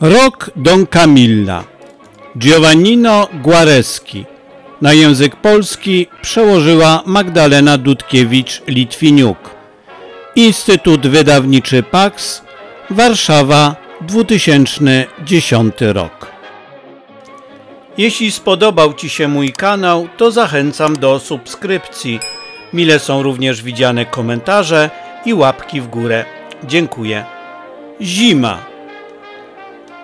Rok Don Camilla Giovannino Guareschi Na język polski przełożyła Magdalena Dudkiewicz-Litwiniuk Instytut Wydawniczy Pax Warszawa 2010 rok Jeśli spodobał Ci się mój kanał, to zachęcam do subskrypcji. Mile są również widziane komentarze i łapki w górę. Dziękuję. Zima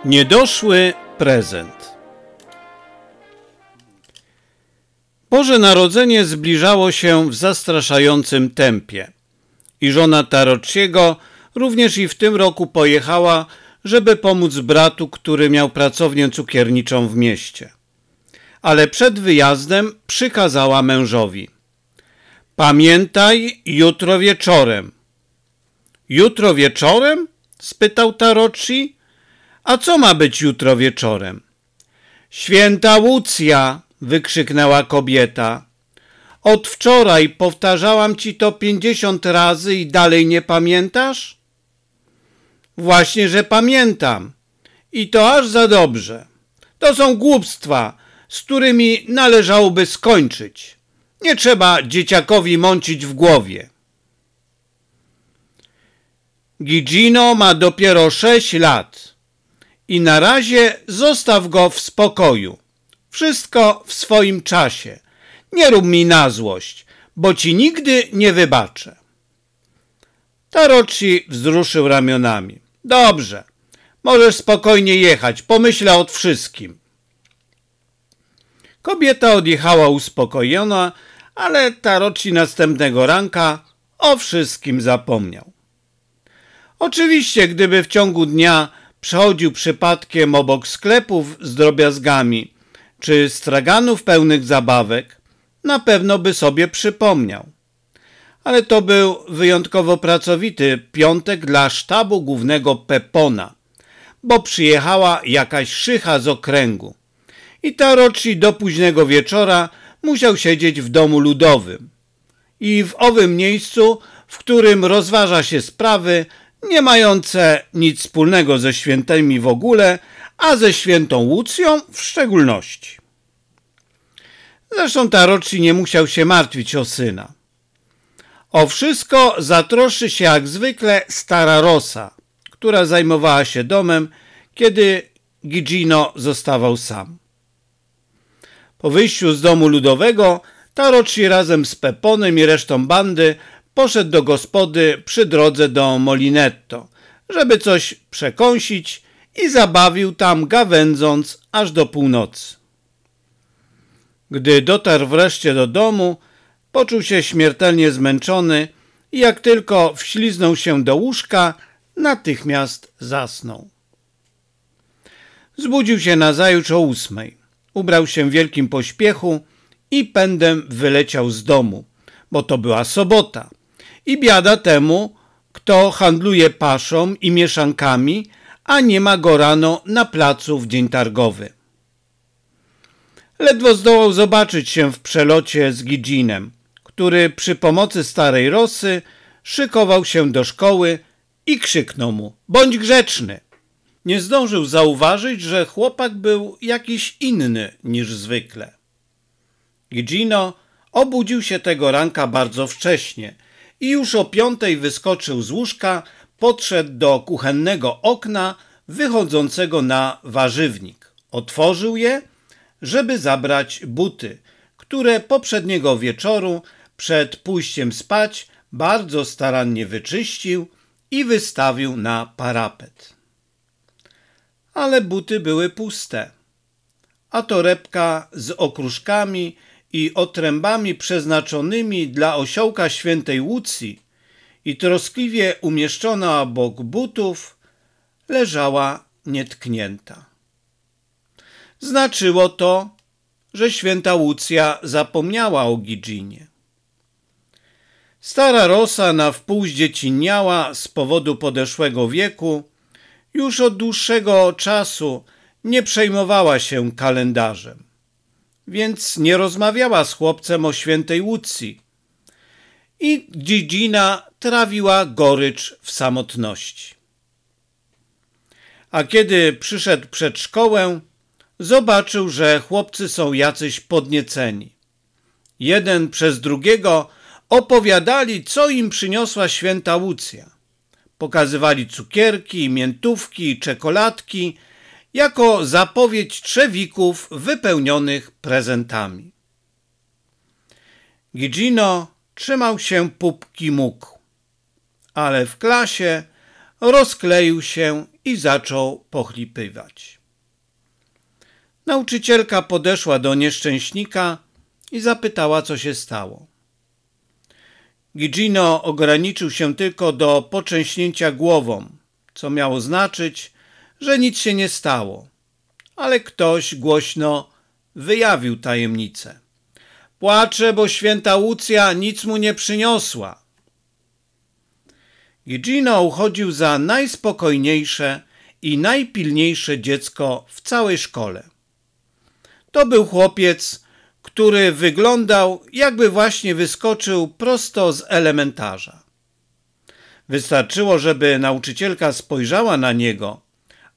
Niedoszły prezent Boże Narodzenie zbliżało się w zastraszającym tempie i żona Tarociego również i w tym roku pojechała, żeby pomóc bratu, który miał pracownię cukierniczą w mieście. Ale przed wyjazdem przykazała mężowi Pamiętaj jutro wieczorem. Jutro wieczorem? spytał Tarocci. A co ma być jutro wieczorem? Święta Łucja! wykrzyknęła kobieta. Od wczoraj powtarzałam ci to pięćdziesiąt razy i dalej nie pamiętasz? Właśnie, że pamiętam. I to aż za dobrze. To są głupstwa, z którymi należałoby skończyć. Nie trzeba dzieciakowi mącić w głowie. Gigino ma dopiero sześć lat i na razie zostaw go w spokoju. Wszystko w swoim czasie. Nie rób mi na złość, bo ci nigdy nie wybaczę. Tarocci wzruszył ramionami. Dobrze, możesz spokojnie jechać, pomyślę o wszystkim. Kobieta odjechała uspokojona, ale Tarocci następnego ranka o wszystkim zapomniał. Oczywiście, gdyby w ciągu dnia przechodził przypadkiem obok sklepów z drobiazgami czy straganów pełnych zabawek, na pewno by sobie przypomniał. Ale to był wyjątkowo pracowity piątek dla sztabu głównego Pepona, bo przyjechała jakaś szycha z okręgu i Tarocci do późnego wieczora musiał siedzieć w domu ludowym. I w owym miejscu, w którym rozważa się sprawy, nie mające nic wspólnego ze świętymi w ogóle, a ze świętą Łucją w szczególności. Zresztą Tarocci nie musiał się martwić o syna. O wszystko zatroszczy się jak zwykle stara Rosa, która zajmowała się domem, kiedy Gigino zostawał sam. Po wyjściu z domu ludowego Tarocci razem z Peponem i resztą bandy poszedł do gospody przy drodze do Molinetto, żeby coś przekąsić i zabawił tam gawędząc aż do północy. Gdy dotarł wreszcie do domu, poczuł się śmiertelnie zmęczony i jak tylko wśliznął się do łóżka, natychmiast zasnął. Zbudził się nazajutrz o ósmej. Ubrał się w wielkim pośpiechu i pędem wyleciał z domu, bo to była sobota. I biada temu, kto handluje paszą i mieszankami, a nie ma go rano na placu w dzień targowy. Ledwo zdołał zobaczyć się w przelocie z Giginem, który przy pomocy starej Rosy szykował się do szkoły i krzyknął mu – bądź grzeczny! Nie zdążył zauważyć, że chłopak był jakiś inny niż zwykle. Gigino obudził się tego ranka bardzo wcześnie i już o piątej wyskoczył z łóżka, podszedł do kuchennego okna wychodzącego na warzywnik. Otworzył je, żeby zabrać buty, które poprzedniego wieczoru przed pójściem spać bardzo starannie wyczyścił i wystawił na parapet. Ale buty były puste, a torebka z okruszkami i otrębami przeznaczonymi dla osiołka świętej Łucji i troskliwie umieszczona obok butów leżała nietknięta. Znaczyło to, że święta Łucja zapomniała o Giginie. Stara Rosa na wpół zdzieciniała z powodu podeszłego wieku, już od dłuższego czasu nie przejmowała się kalendarzem więc nie rozmawiała z chłopcem o świętej Łucji. I Gigina trawiła gorycz w samotności. A kiedy przyszedł przed szkołę, zobaczył, że chłopcy są jacyś podnieceni. Jeden przez drugiego opowiadali, co im przyniosła święta Łucja. Pokazywali cukierki, miętówki czekoladki jako zapowiedź trzewików wypełnionych prezentami. Gigino trzymał się pupki mógł, ale w klasie rozkleił się i zaczął pochlipywać. Nauczycielka podeszła do nieszczęśnika i zapytała, co się stało. Gigino ograniczył się tylko do poczęśnięcia głową, co miało znaczyć, że nic się nie stało, ale ktoś głośno wyjawił tajemnicę. Płacze, bo święta Łucja nic mu nie przyniosła. Gigino uchodził za najspokojniejsze i najpilniejsze dziecko w całej szkole. To był chłopiec, który wyglądał, jakby właśnie wyskoczył prosto z elementarza. Wystarczyło, żeby nauczycielka spojrzała na niego,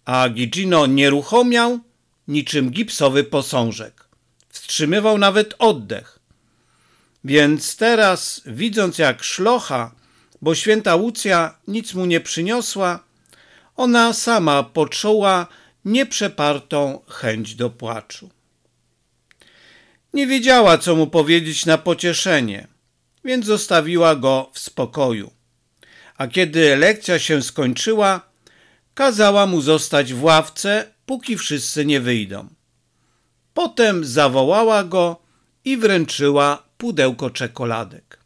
a Gigino nieruchomiał niczym gipsowy posążek. Wstrzymywał nawet oddech. Więc teraz, widząc jak szlocha, bo święta Łucja nic mu nie przyniosła, ona sama poczuła nieprzepartą chęć do płaczu. Nie wiedziała, co mu powiedzieć na pocieszenie, więc zostawiła go w spokoju. A kiedy lekcja się skończyła, kazała mu zostać w ławce, póki wszyscy nie wyjdą. Potem zawołała go i wręczyła pudełko czekoladek.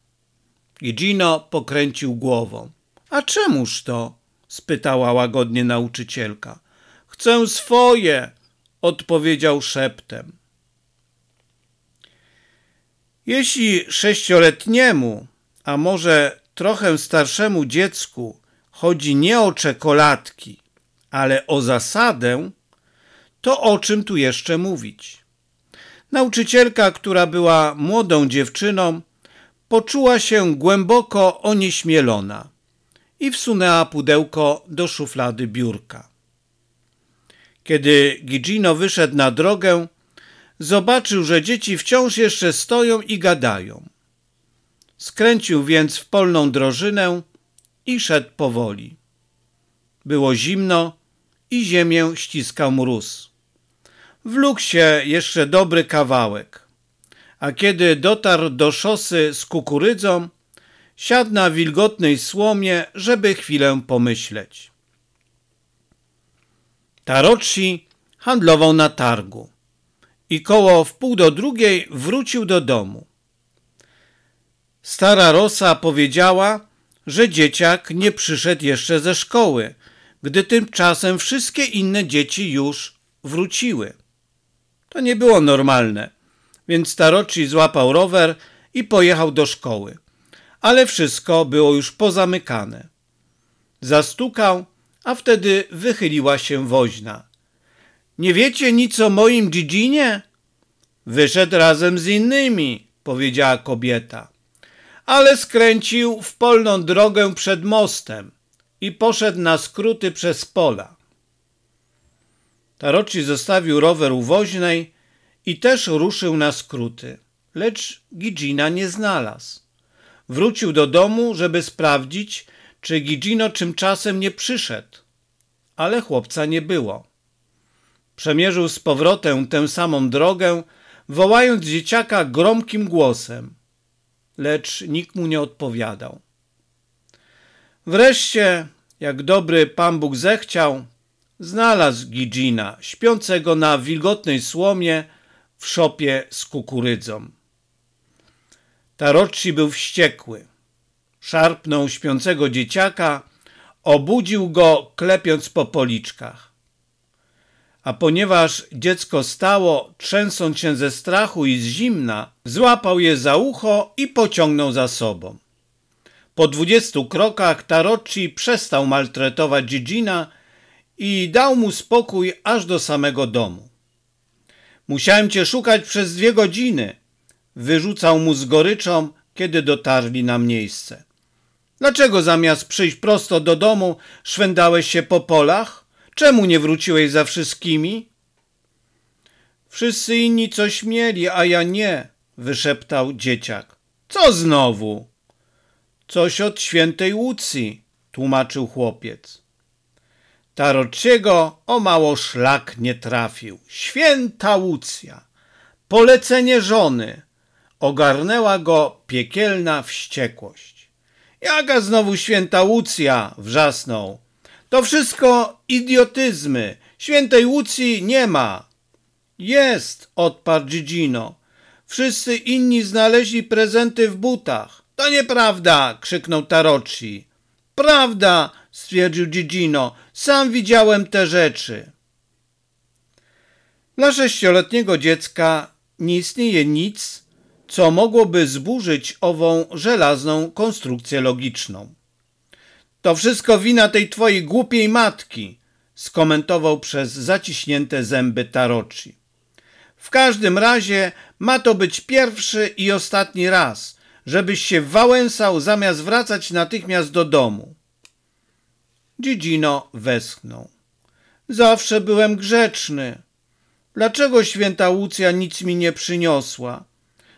Gino pokręcił głową. A czemuż to? spytała łagodnie nauczycielka. Chcę swoje, odpowiedział szeptem. Jeśli sześcioletniemu, a może trochę starszemu dziecku chodzi nie o czekoladki, ale o zasadę, to o czym tu jeszcze mówić? Nauczycielka, która była młodą dziewczyną, poczuła się głęboko onieśmielona i wsunęła pudełko do szuflady biurka. Kiedy Gigino wyszedł na drogę, zobaczył, że dzieci wciąż jeszcze stoją i gadają. Skręcił więc w polną drożynę i szedł powoli. Było zimno i ziemię ściskał mróz. Wlókł się jeszcze dobry kawałek, a kiedy dotarł do szosy z kukurydzą, siadł na wilgotnej słomie, żeby chwilę pomyśleć. Tarocci handlował na targu i koło w pół do drugiej wrócił do domu. Stara Rosa powiedziała, że dzieciak nie przyszedł jeszcze ze szkoły, gdy tymczasem wszystkie inne dzieci już wróciły. To nie było normalne, więc staroci złapał rower i pojechał do szkoły. Ale wszystko było już pozamykane. Zastukał, a wtedy wychyliła się woźna. Nie wiecie nic o moim Giginie? Wyszedł razem z innymi, powiedziała kobieta. Ale skręcił w polną drogę przed mostem i poszedł na skróty przez pola. Taroci zostawił rower u woźnej i też ruszył na skróty, lecz Gigina nie znalazł. Wrócił do domu, żeby sprawdzić, czy Gigino czymczasem nie przyszedł, ale chłopca nie było. Przemierzył z powrotem tę samą drogę, wołając dzieciaka gromkim głosem, lecz nikt mu nie odpowiadał. Wreszcie, jak dobry Pan Bóg zechciał, znalazł Gigina, śpiącego na wilgotnej słomie w szopie z kukurydzą. Tarocci był wściekły. Szarpnął śpiącego dzieciaka, obudził go, klepiąc po policzkach. A ponieważ dziecko stało, trzęsąc się ze strachu i z zimna, złapał je za ucho i pociągnął za sobą. Po dwudziestu krokach Tarocci przestał maltretować Gigina i dał mu spokój aż do samego domu. Musiałem cię szukać przez dwie godziny, wyrzucał mu z goryczą, kiedy dotarli na miejsce. Dlaczego zamiast przyjść prosto do domu, szwendałeś się po polach? Czemu nie wróciłeś za wszystkimi? Wszyscy inni coś mieli, a ja nie, wyszeptał dzieciak. Co znowu? Coś od świętej Łucji, tłumaczył chłopiec. Tarociego o mało szlak nie trafił. Święta Łucja, polecenie żony. Ogarnęła go piekielna wściekłość. Jaka znowu święta Łucja? wrzasnął. To wszystko idiotyzmy. Świętej Łucji nie ma. Jest, odparł Gigino. Wszyscy inni znaleźli prezenty w butach. To nieprawda, krzyknął Tarocci. Prawda, stwierdził Gigino. Sam widziałem te rzeczy. Dla sześcioletniego dziecka nie istnieje nic, co mogłoby zburzyć ową żelazną konstrukcję logiczną. To wszystko wina tej twojej głupiej matki, skomentował przez zaciśnięte zęby Tarocci. W każdym razie ma to być pierwszy i ostatni raz, żebyś się wałęsał zamiast wracać natychmiast do domu. Dziedzino westchnął. Zawsze byłem grzeczny. Dlaczego święta Łucja nic mi nie przyniosła?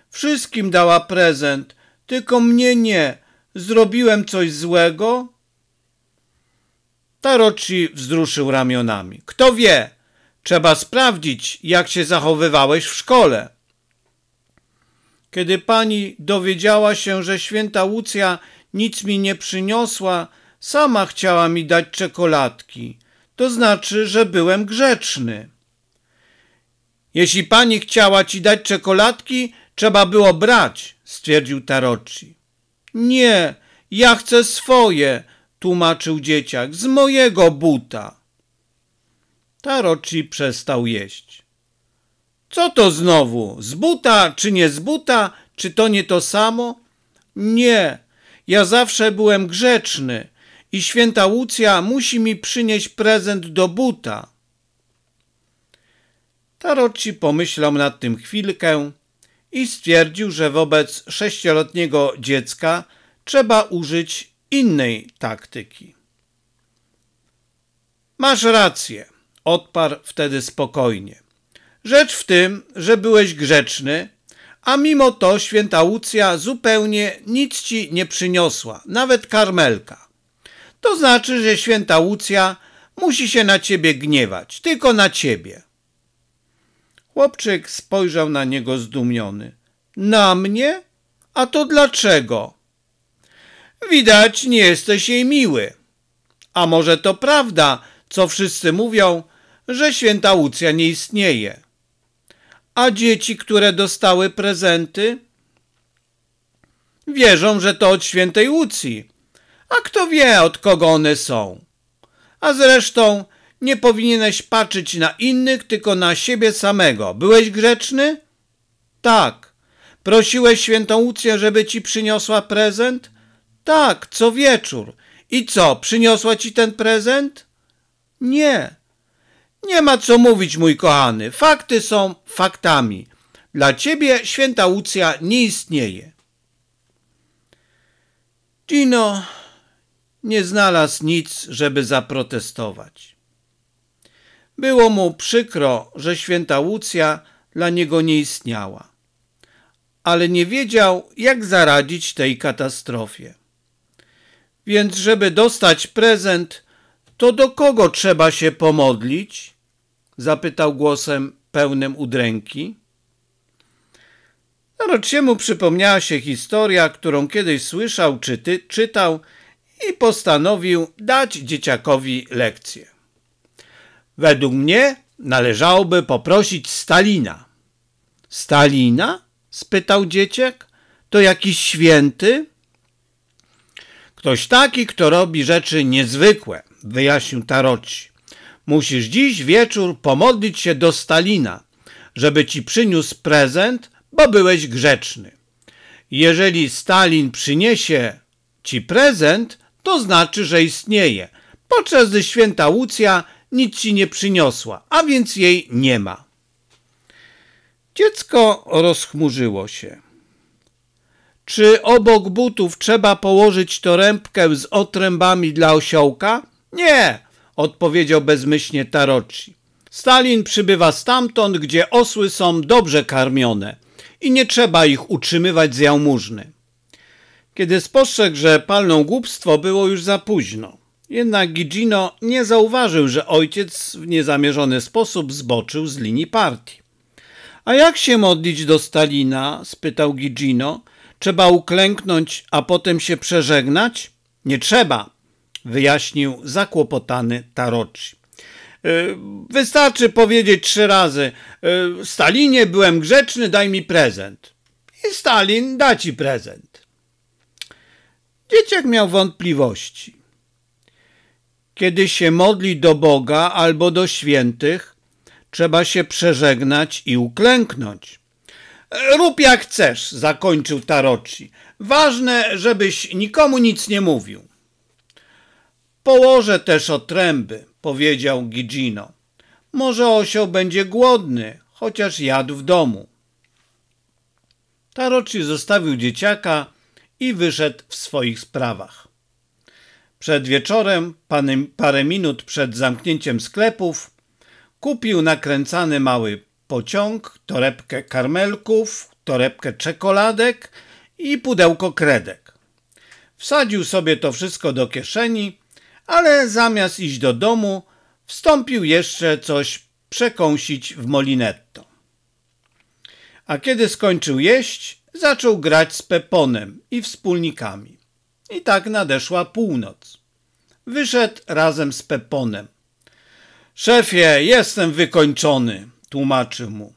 Wszystkim dała prezent, tylko mnie nie. Zrobiłem coś złego? Tarocci wzruszył ramionami. Kto wie, trzeba sprawdzić, jak się zachowywałeś w szkole. Kiedy pani dowiedziała się, że święta Łucja nic mi nie przyniosła, sama chciała mi dać czekoladki. To znaczy, że byłem grzeczny. Jeśli pani chciała ci dać czekoladki, trzeba było brać, stwierdził Tarocci. Nie, ja chcę swoje, tłumaczył dzieciak, z mojego buta. Tarocci przestał jeść. Co to znowu? Z buta czy nie z buta? Czy to nie to samo? Nie, ja zawsze byłem grzeczny i święta Łucja musi mi przynieść prezent do buta. Tarocci pomyślał nad tym chwilkę i stwierdził, że wobec sześcioletniego dziecka trzeba użyć innej taktyki. Masz rację, odparł wtedy spokojnie. Rzecz w tym, że byłeś grzeczny, a mimo to święta Łucja zupełnie nic ci nie przyniosła, nawet karmelka. To znaczy, że święta Łucja musi się na ciebie gniewać, tylko na ciebie. Chłopczyk spojrzał na niego zdumiony. Na mnie? A to dlaczego? Widać, nie jesteś jej miły. A może to prawda, co wszyscy mówią, że święta Łucja nie istnieje. A dzieci, które dostały prezenty, wierzą, że to od świętej Łucji. A kto wie, od kogo one są. A zresztą nie powinieneś patrzeć na innych, tylko na siebie samego. Byłeś grzeczny? Tak. Prosiłeś świętą Łucję, żeby ci przyniosła prezent? Tak, co wieczór. I co, przyniosła ci ten prezent? Nie. Nie ma co mówić, mój kochany. Fakty są faktami. Dla ciebie święta Łucja nie istnieje. Gino nie znalazł nic, żeby zaprotestować. Było mu przykro, że święta Łucja dla niego nie istniała, ale nie wiedział, jak zaradzić tej katastrofie. Więc żeby dostać prezent, to do kogo trzeba się pomodlić? Zapytał głosem pełnym udręki. Narociemu przypomniała się historia, którą kiedyś słyszał czy ty, czytał i postanowił dać dzieciakowi lekcję. Według mnie należałoby poprosić Stalina. Stalina? spytał dzieciak. To jakiś święty? Ktoś taki, kto robi rzeczy niezwykłe, wyjaśnił Taroci. Musisz dziś wieczór pomodlić się do Stalina, żeby ci przyniósł prezent, bo byłeś grzeczny. Jeżeli Stalin przyniesie ci prezent, to znaczy, że istnieje, podczas gdy święta Łucja nic ci nie przyniosła, a więc jej nie ma. Dziecko rozchmurzyło się. Czy obok butów trzeba położyć torebkę z otrębami dla osiołka? Nie, odpowiedział bezmyślnie Tarocci. Stalin przybywa stamtąd, gdzie osły są dobrze karmione i nie trzeba ich utrzymywać z jałmużny. Kiedy spostrzegł, że palną głupstwo, było już za późno. Jednak Gigino nie zauważył, że ojciec w niezamierzony sposób zboczył z linii partii. A jak się modlić do Stalina? spytał Gigino. Trzeba uklęknąć, a potem się przeżegnać? Nie trzeba, wyjaśnił zakłopotany Tarocci. Y, wystarczy powiedzieć trzy razy y, Stalinie, byłem grzeczny, daj mi prezent. I Stalin da ci prezent. Dzieciak miał wątpliwości. Kiedy się modli do Boga albo do świętych, trzeba się przeżegnać i uklęknąć. Rób jak chcesz, zakończył Tarocci. Ważne, żebyś nikomu nic nie mówił. Położę też otręby, powiedział Gigino. Może osioł będzie głodny, chociaż jadł w domu. Tarocci zostawił dzieciaka i wyszedł w swoich sprawach. Przed wieczorem, parę minut przed zamknięciem sklepów, kupił nakręcany mały pociąg, torebkę karmelków, torebkę czekoladek i pudełko kredek. Wsadził sobie to wszystko do kieszeni, ale zamiast iść do domu, wstąpił jeszcze coś przekąsić w Molinetto. A kiedy skończył jeść, zaczął grać z Peponem i wspólnikami. I tak nadeszła północ. Wyszedł razem z Peponem. Szefie, jestem wykończony, tłumaczył mu.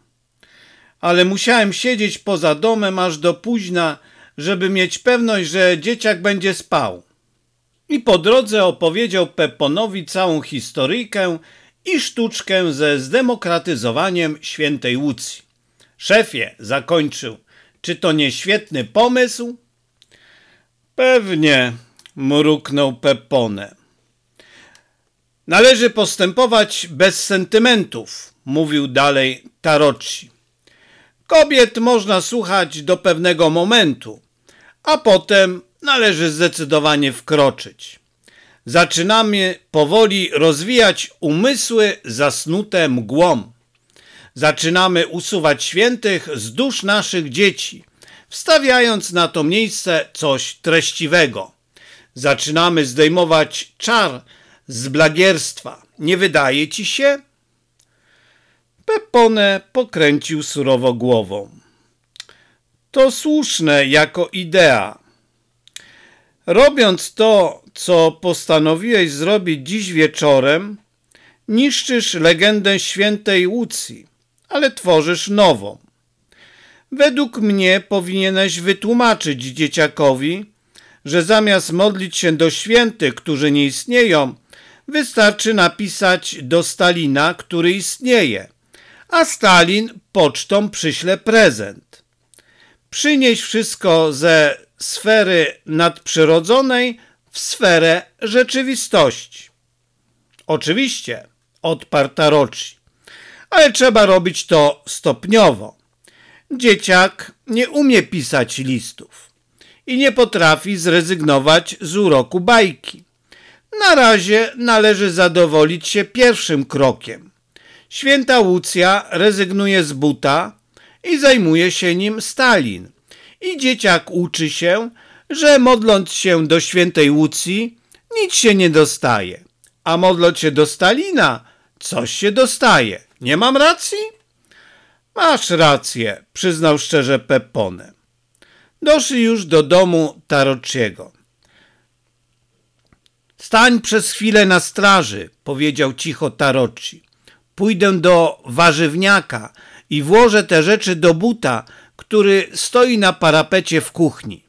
Ale musiałem siedzieć poza domem aż do późna, żeby mieć pewność, że dzieciak będzie spał. I po drodze opowiedział Peponowi całą historyjkę i sztuczkę ze zdemokratyzowaniem świętej Łucji. Szefie, zakończył, czy to nie świetny pomysł? Pewnie, mruknął Pepone. Należy postępować bez sentymentów, mówił dalej Tarocci. Kobiet można słuchać do pewnego momentu, a potem należy zdecydowanie wkroczyć. Zaczynamy powoli rozwijać umysły zasnute mgłą. Zaczynamy usuwać świętych z dusz naszych dzieci, wstawiając na to miejsce coś treściwego. Zaczynamy zdejmować czar z blagierstwa. Nie wydaje ci się? Pepone pokręcił surowo głową. To słuszne jako idea. Robiąc to, co postanowiłeś zrobić dziś wieczorem, niszczysz legendę świętej Łucji, ale tworzysz nową. Według mnie powinieneś wytłumaczyć dzieciakowi, że zamiast modlić się do świętych, którzy nie istnieją, wystarczy napisać do Stalina, który istnieje, a Stalin pocztą przyśle prezent. Przynieś wszystko ze sfery nadprzyrodzonej w sferę rzeczywistości. Oczywiście, odparł Tarocci, ale trzeba robić to stopniowo. Dzieciak nie umie pisać listów i nie potrafi zrezygnować z uroku bajki. Na razie należy zadowolić się pierwszym krokiem. Święta Łucja rezygnuje z buta i zajmuje się nim Stalin. I dzieciak uczy się, że modląc się do świętej Łucji nic się nie dostaje, a modląc się do Stalina coś się dostaje. Nie mam racji? Masz rację, przyznał szczerze Pepone. Doszli już do domu Tarociego. Stań przez chwilę na straży, powiedział cicho Tarocci. Pójdę do warzywniaka i włożę te rzeczy do buta, który stoi na parapecie w kuchni.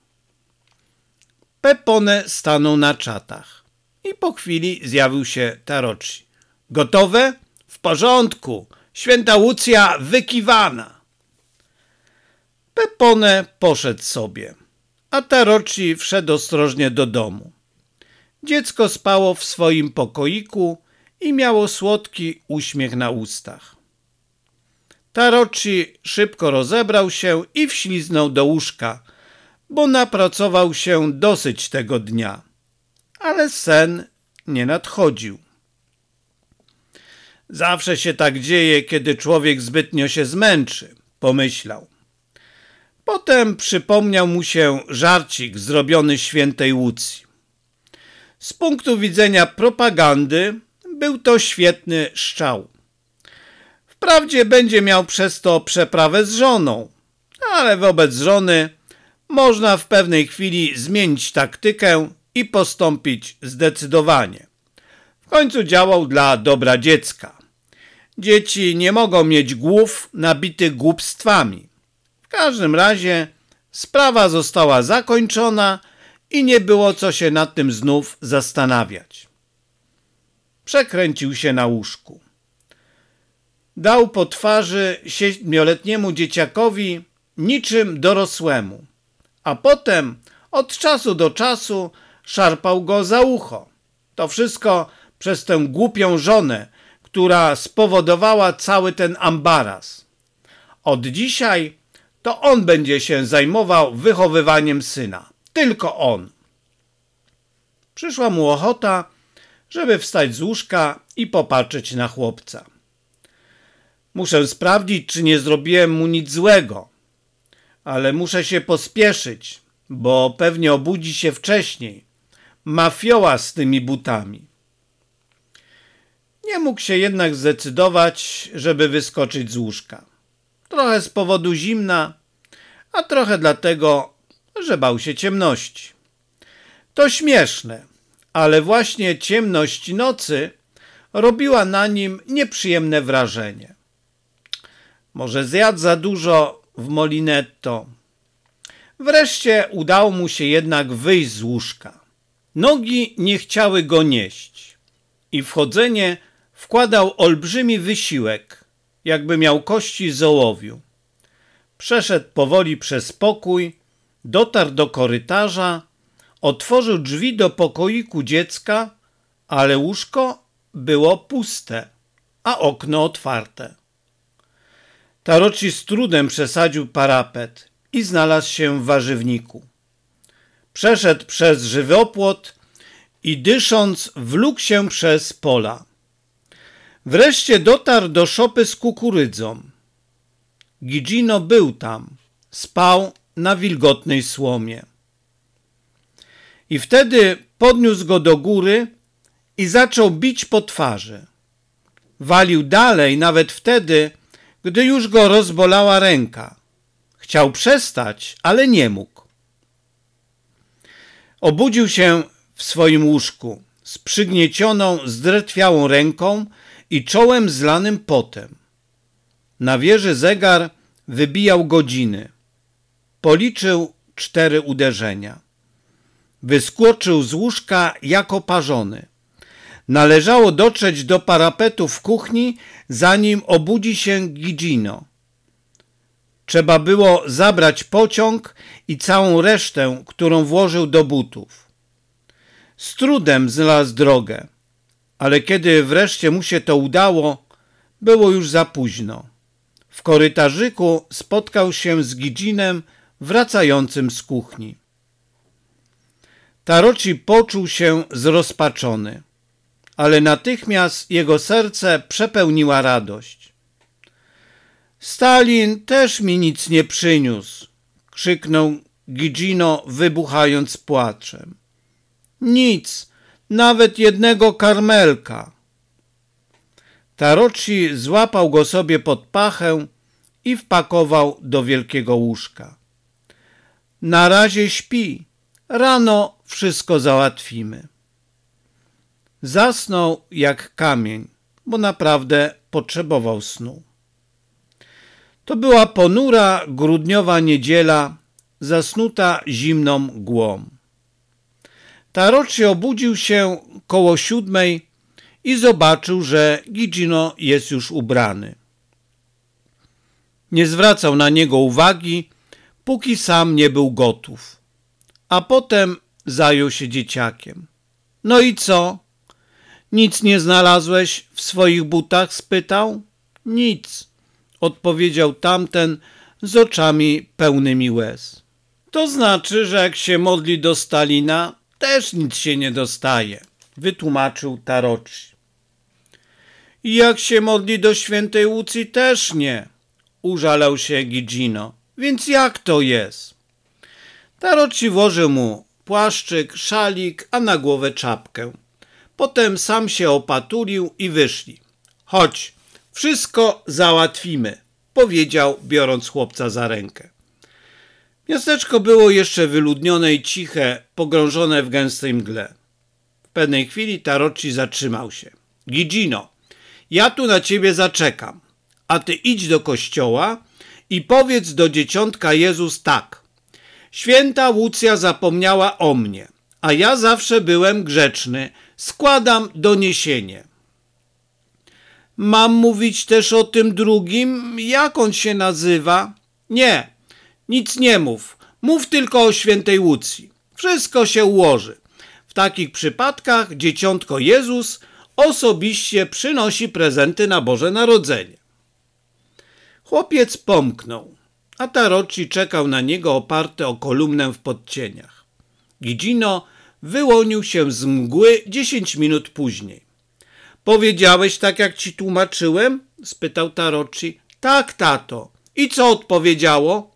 Pepone stanął na czatach i po chwili zjawił się Tarocci. Gotowe? W porządku. Święta Łucja wykiwana. Pepone poszedł sobie, a Tarocci wszedł ostrożnie do domu. Dziecko spało w swoim pokoiku i miało słodki uśmiech na ustach. Tarocci szybko rozebrał się i wśliznął do łóżka, bo napracował się dosyć tego dnia. Ale sen nie nadchodził. Zawsze się tak dzieje, kiedy człowiek zbytnio się zmęczy, pomyślał. Potem przypomniał mu się żarcik zrobiony świętej Łucji. Z punktu widzenia propagandy był to świetny szczał. Wprawdzie będzie miał przez to przeprawę z żoną, ale wobec żony można w pewnej chwili zmienić taktykę i postąpić zdecydowanie. W końcu działał dla dobra dziecka. Dzieci nie mogą mieć głów nabitych głupstwami. W każdym razie sprawa została zakończona i nie było co się nad tym znów zastanawiać. Przekręcił się na łóżku. Dał po twarzy siedmioletniemu dzieciakowi niczym dorosłemu, a potem od czasu do czasu szarpał go za ucho. To wszystko przez tę głupią żonę, która spowodowała cały ten ambaras. Od dzisiaj to on będzie się zajmował wychowywaniem syna. Tylko on. Przyszła mu ochota, żeby wstać z łóżka i popatrzeć na chłopca. Muszę sprawdzić, czy nie zrobiłem mu nic złego, ale muszę się pospieszyć, bo pewnie obudzi się wcześniej. Mafioła z tymi butami. Nie mógł się jednak zdecydować, żeby wyskoczyć z łóżka. Trochę z powodu zimna, a trochę dlatego, że bał się ciemności. To śmieszne, ale właśnie ciemność nocy robiła na nim nieprzyjemne wrażenie. Może zjadł za dużo w Molinetto. Wreszcie udało mu się jednak wyjść z łóżka. Nogi nie chciały go nieść i wchodzenie wkładał olbrzymi wysiłek, jakby miał kości z ołowiu. Przeszedł powoli przez pokój, dotarł do korytarza, otworzył drzwi do pokoiku dziecka, ale łóżko było puste, a okno otwarte. Taroci z trudem przesadził parapet i znalazł się w warzywniku. Przeszedł przez żywopłot i dysząc wlókł się przez pola. Wreszcie dotarł do szopy z kukurydzą. Gigino był tam, spał na wilgotnej słomie. I wtedy podniósł go do góry i zaczął bić po twarzy. Walił dalej nawet wtedy, gdy już go rozbolała ręka. Chciał przestać, ale nie mógł. Obudził się w swoim łóżku z przygniecioną, zdrętwiałą ręką i czołem zlanym potem. Na wieży zegar wybijał godziny. Policzył cztery uderzenia. Wyskoczył z łóżka jako parzony. Należało dotrzeć do parapetu w kuchni, zanim obudzi się Gigino. Trzeba było zabrać pociąg i całą resztę, którą włożył do butów. Z trudem znalazł drogę, ale kiedy wreszcie mu się to udało, było już za późno. W korytarzyku spotkał się z Giginem wracającym z kuchni. Taroci poczuł się zrozpaczony ale natychmiast jego serce przepełniła radość. Stalin też mi nic nie przyniósł, krzyknął Gigino, wybuchając płaczem. Nic, nawet jednego karmelka. Taroci złapał go sobie pod pachę i wpakował do wielkiego łóżka. Na razie śpi, rano wszystko załatwimy. Zasnął jak kamień, bo naprawdę potrzebował snu. To była ponura grudniowa niedziela, zasnuta zimną mgłą. Taroci obudził się koło siódmej i zobaczył, że Gigino jest już ubrany. Nie zwracał na niego uwagi, póki sam nie był gotów. A potem zajął się dzieciakiem. No i co? Nic nie znalazłeś w swoich butach? spytał. Nic, odpowiedział tamten z oczami pełnymi łez. To znaczy, że jak się modli do Stalina, też nic się nie dostaje, wytłumaczył Taroci. I jak się modli do świętej Łucji też nie, użalał się Gigino. Więc jak to jest? Tarocci włożył mu płaszczyk, szalik, a na głowę czapkę. Potem sam się opatulił i wyszli. Chodź, wszystko załatwimy, powiedział, biorąc chłopca za rękę. Miasteczko było jeszcze wyludnione i ciche, pogrążone w gęstej mgle. W pewnej chwili Tarocci zatrzymał się. Gigino, ja tu na ciebie zaczekam, a ty idź do kościoła i powiedz do dzieciątka Jezus tak. Święta Łucja zapomniała o mnie, a ja zawsze byłem grzeczny. Składam doniesienie. Mam mówić też o tym drugim? Jak on się nazywa? Nie, nic nie mów. Mów tylko o świętej Łucji. Wszystko się ułoży. W takich przypadkach dzieciątko Jezus osobiście przynosi prezenty na Boże Narodzenie. Chłopiec pomknął, a Tarocci czekał na niego oparty o kolumnę w podcieniach. Gigino wyłonił się z mgły dziesięć minut później. Powiedziałeś tak, jak ci tłumaczyłem? spytał Tarocci. Tak, tato. I co odpowiedziało?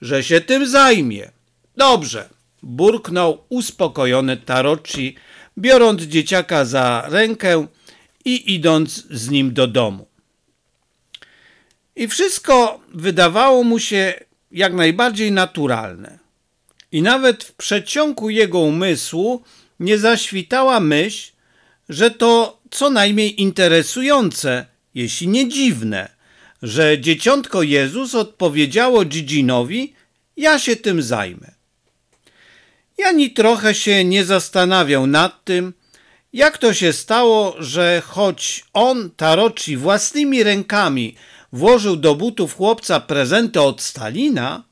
Że się tym zajmie. Dobrze, burknął uspokojony Tarocci, biorąc dzieciaka za rękę i idąc z nim do domu. I wszystko wydawało mu się jak najbardziej naturalne. I nawet w przeciągu jego umysłu nie zaświtała myśl, że to co najmniej interesujące, jeśli nie dziwne, że dzieciątko Jezus odpowiedziało Dziedzinowi, ja się tym zajmę. Jani trochę się nie zastanawiał nad tym, jak to się stało, że choć on, Tarocci, własnymi rękami włożył do butów chłopca prezenty od Stalina,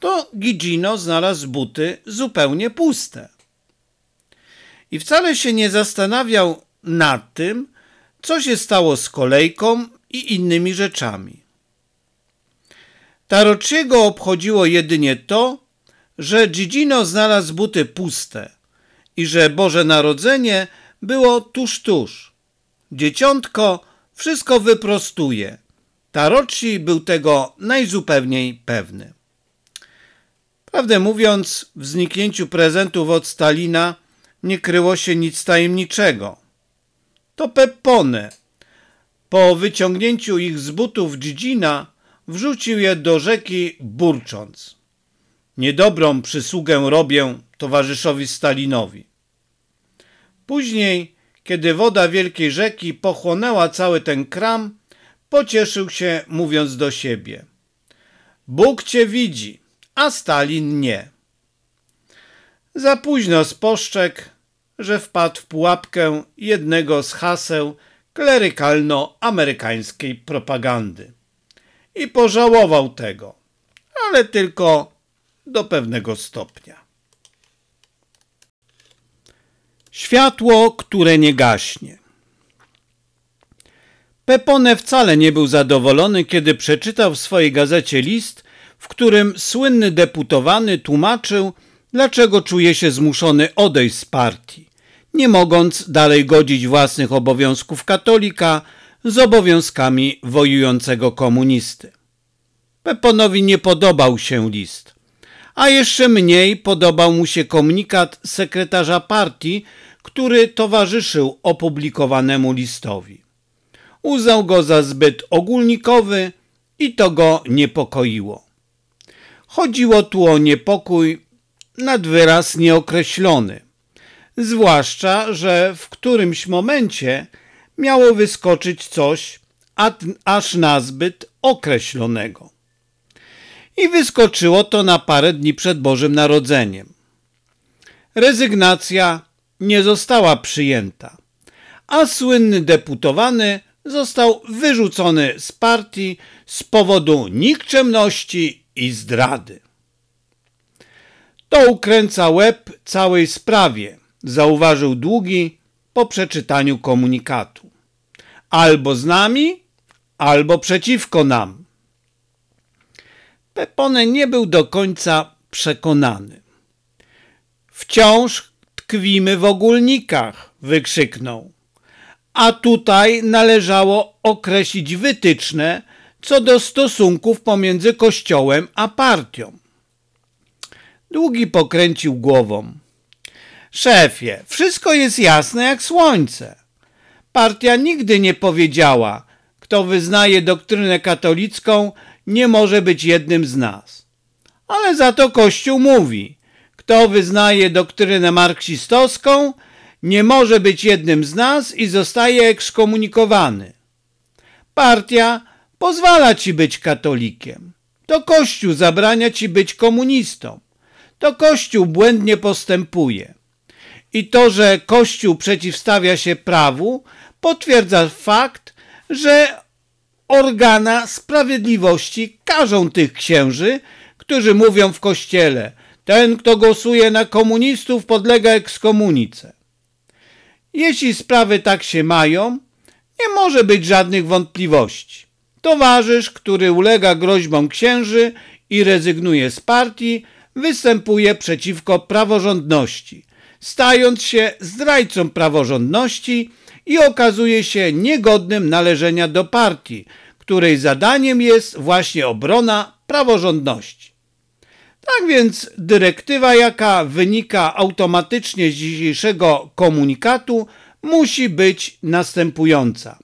to Gigino znalazł buty zupełnie puste. I wcale się nie zastanawiał nad tym, co się stało z kolejką i innymi rzeczami. Tarociego obchodziło jedynie to, że Gigino znalazł buty puste i że Boże Narodzenie było tuż, tuż. Dzieciątko wszystko wyprostuje. Tarocci był tego najzupełniej pewny. Prawdę mówiąc, w zniknięciu prezentów od Stalina nie kryło się nic tajemniczego. To Peppone. Po wyciągnięciu ich z butów Dzidzina wrzucił je do rzeki burcząc. Niedobrą przysługę robię towarzyszowi Stalinowi. Później, kiedy woda wielkiej rzeki pochłonęła cały ten kram, pocieszył się, mówiąc do siebie. Bóg cię widzi, a Stalin nie. Za późno spostrzegł, że wpadł w pułapkę jednego z haseł klerykalno-amerykańskiej propagandy. I pożałował tego, ale tylko do pewnego stopnia. Światło, które nie gaśnie. Pepone wcale nie był zadowolony, kiedy przeczytał w swojej gazecie list, w którym słynny deputowany tłumaczył, dlaczego czuje się zmuszony odejść z partii, nie mogąc dalej godzić własnych obowiązków katolika z obowiązkami wojującego komunisty. Peponowi nie podobał się list, a jeszcze mniej podobał mu się komunikat sekretarza partii, który towarzyszył opublikowanemu listowi. Uznał go za zbyt ogólnikowy i to go niepokoiło. Chodziło tu o niepokój nad wyraz nieokreślony, zwłaszcza, że w którymś momencie miało wyskoczyć coś aż nazbyt określonego. I wyskoczyło to na parę dni przed Bożym Narodzeniem. Rezygnacja nie została przyjęta, a słynny deputowany został wyrzucony z partii z powodu nikczemności i zdrady. To ukręca łeb całej sprawie, zauważył Długi po przeczytaniu komunikatu. Albo z nami, albo przeciwko nam. Pepone nie był do końca przekonany. Wciąż tkwimy w ogólnikach, wykrzyknął. a tutaj należało określić wytyczne co do stosunków pomiędzy Kościołem a partią. Długi pokręcił głową. Szefie, wszystko jest jasne jak słońce. Partia nigdy nie powiedziała, kto wyznaje doktrynę katolicką, nie może być jednym z nas. Ale za to Kościół mówi, kto wyznaje doktrynę marksistowską, nie może być jednym z nas i zostaje ekskomunikowany. Partia pozwala ci być katolikiem. To Kościół zabrania ci być komunistą. To Kościół błędnie postępuje. I to, że Kościół przeciwstawia się prawu, potwierdza fakt, że organa sprawiedliwości karzą tych księży, którzy mówią w Kościele, ten, kto głosuje na komunistów, podlega ekskomunice. Jeśli sprawy tak się mają, nie może być żadnych wątpliwości. Towarzysz, który ulega groźbom księży i rezygnuje z partii, występuje przeciwko praworządności, stając się zdrajcą praworządności i okazuje się niegodnym należenia do partii, której zadaniem jest właśnie obrona praworządności. Tak więc dyrektywa, jaka wynika automatycznie z dzisiejszego komunikatu, musi być następująca.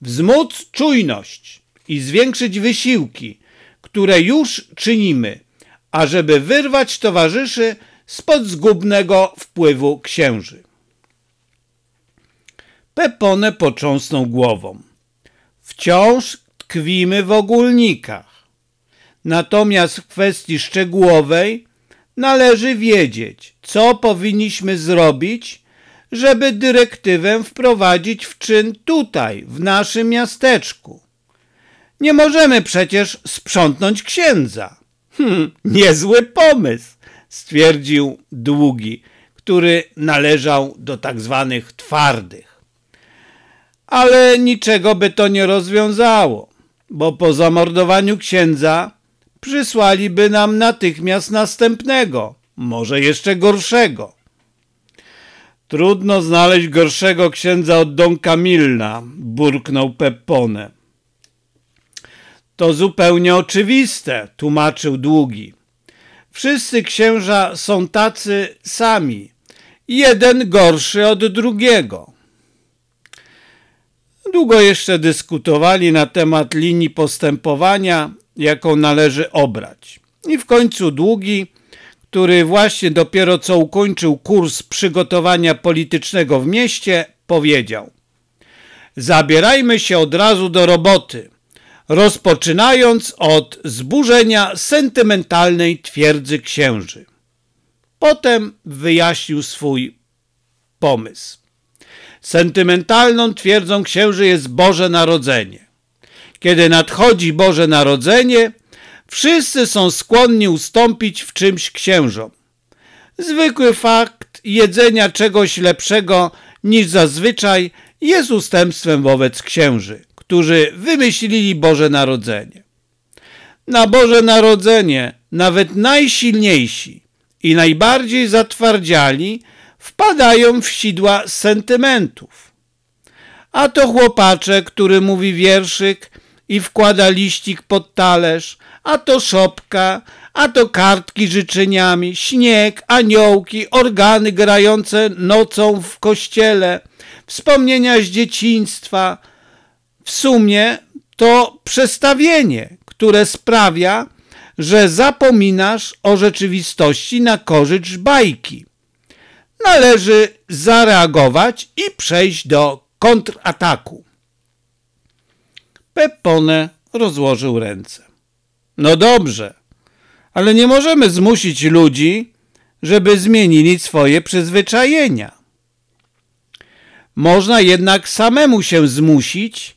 Wzmóc czujność i zwiększyć wysiłki, które już czynimy, ażeby wyrwać towarzyszy spod zgubnego wpływu księży. Pepone począsnął głową. Wciąż tkwimy w ogólnikach. Natomiast w kwestii szczegółowej należy wiedzieć, co powinniśmy zrobić, żeby dyrektywę wprowadzić w czyn tutaj, w naszym miasteczku. Nie możemy przecież sprzątnąć księdza. Hm, niezły pomysł, stwierdził Długi, który należał do tak zwanych twardych. Ale niczego by to nie rozwiązało, bo po zamordowaniu księdza przysłaliby nam natychmiast następnego, może jeszcze gorszego. Trudno znaleźć gorszego księdza od Don Camilla, burknął Peppone. To zupełnie oczywiste, tłumaczył Długi. Wszyscy księża są tacy sami, jeden gorszy od drugiego. Długo jeszcze dyskutowali na temat linii postępowania, jaką należy obrać. I w końcu Długi, który właśnie dopiero co ukończył kurs przygotowania politycznego w mieście, powiedział Zabierajmy się od razu do roboty – rozpoczynając od zburzenia sentymentalnej twierdzy księży. Potem wyjaśnił swój pomysł. Sentymentalną twierdzą księży jest Boże Narodzenie. Kiedy nadchodzi Boże Narodzenie, wszyscy są skłonni ustąpić w czymś księżom. Zwykły fakt jedzenia czegoś lepszego niż zazwyczaj jest ustępstwem wobec księży którzy wymyślili Boże Narodzenie. Na Boże Narodzenie nawet najsilniejsi i najbardziej zatwardziali wpadają w sidła sentymentów. A to chłopaczek, który mówi wierszyk i wkłada liścik pod talerz, a to szopka, a to kartki życzeniami, śnieg, aniołki, organy grające nocą w kościele, wspomnienia z dzieciństwa, w sumie to przestawienie, które sprawia, że zapominasz o rzeczywistości na korzyść bajki. Należy zareagować i przejść do kontrataku. Pepone rozłożył ręce. No dobrze, ale nie możemy zmusić ludzi, żeby zmienili swoje przyzwyczajenia. Można jednak samemu się zmusić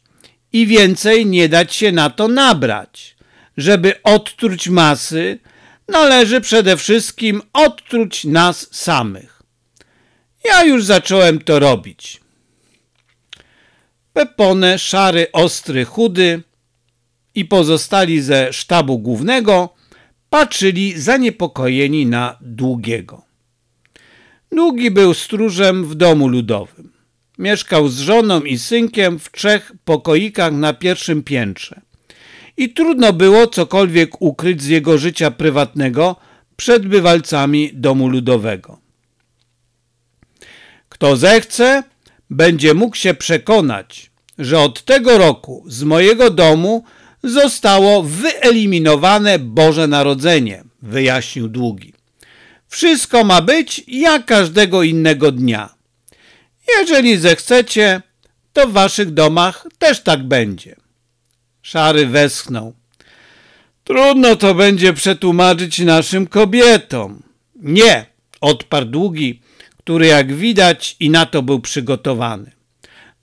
i więcej nie dać się na to nabrać. Żeby odtruć masy, należy przede wszystkim odtruć nas samych. Ja już zacząłem to robić. Pepone, szary, ostry, chudy i pozostali ze sztabu głównego patrzyli zaniepokojeni na Długiego. Długi był stróżem w domu ludowym. Mieszkał z żoną i synkiem w trzech pokoikach na pierwszym piętrze. I trudno było cokolwiek ukryć z jego życia prywatnego przed bywalcami domu ludowego. Kto zechce, będzie mógł się przekonać, że od tego roku z mojego domu zostało wyeliminowane Boże Narodzenie, wyjaśnił Długi. Wszystko ma być jak każdego innego dnia. Jeżeli zechcecie, to w waszych domach też tak będzie. Szary westchnął. Trudno to będzie przetłumaczyć naszym kobietom. Nie, odparł Długi, który jak widać i na to był przygotowany.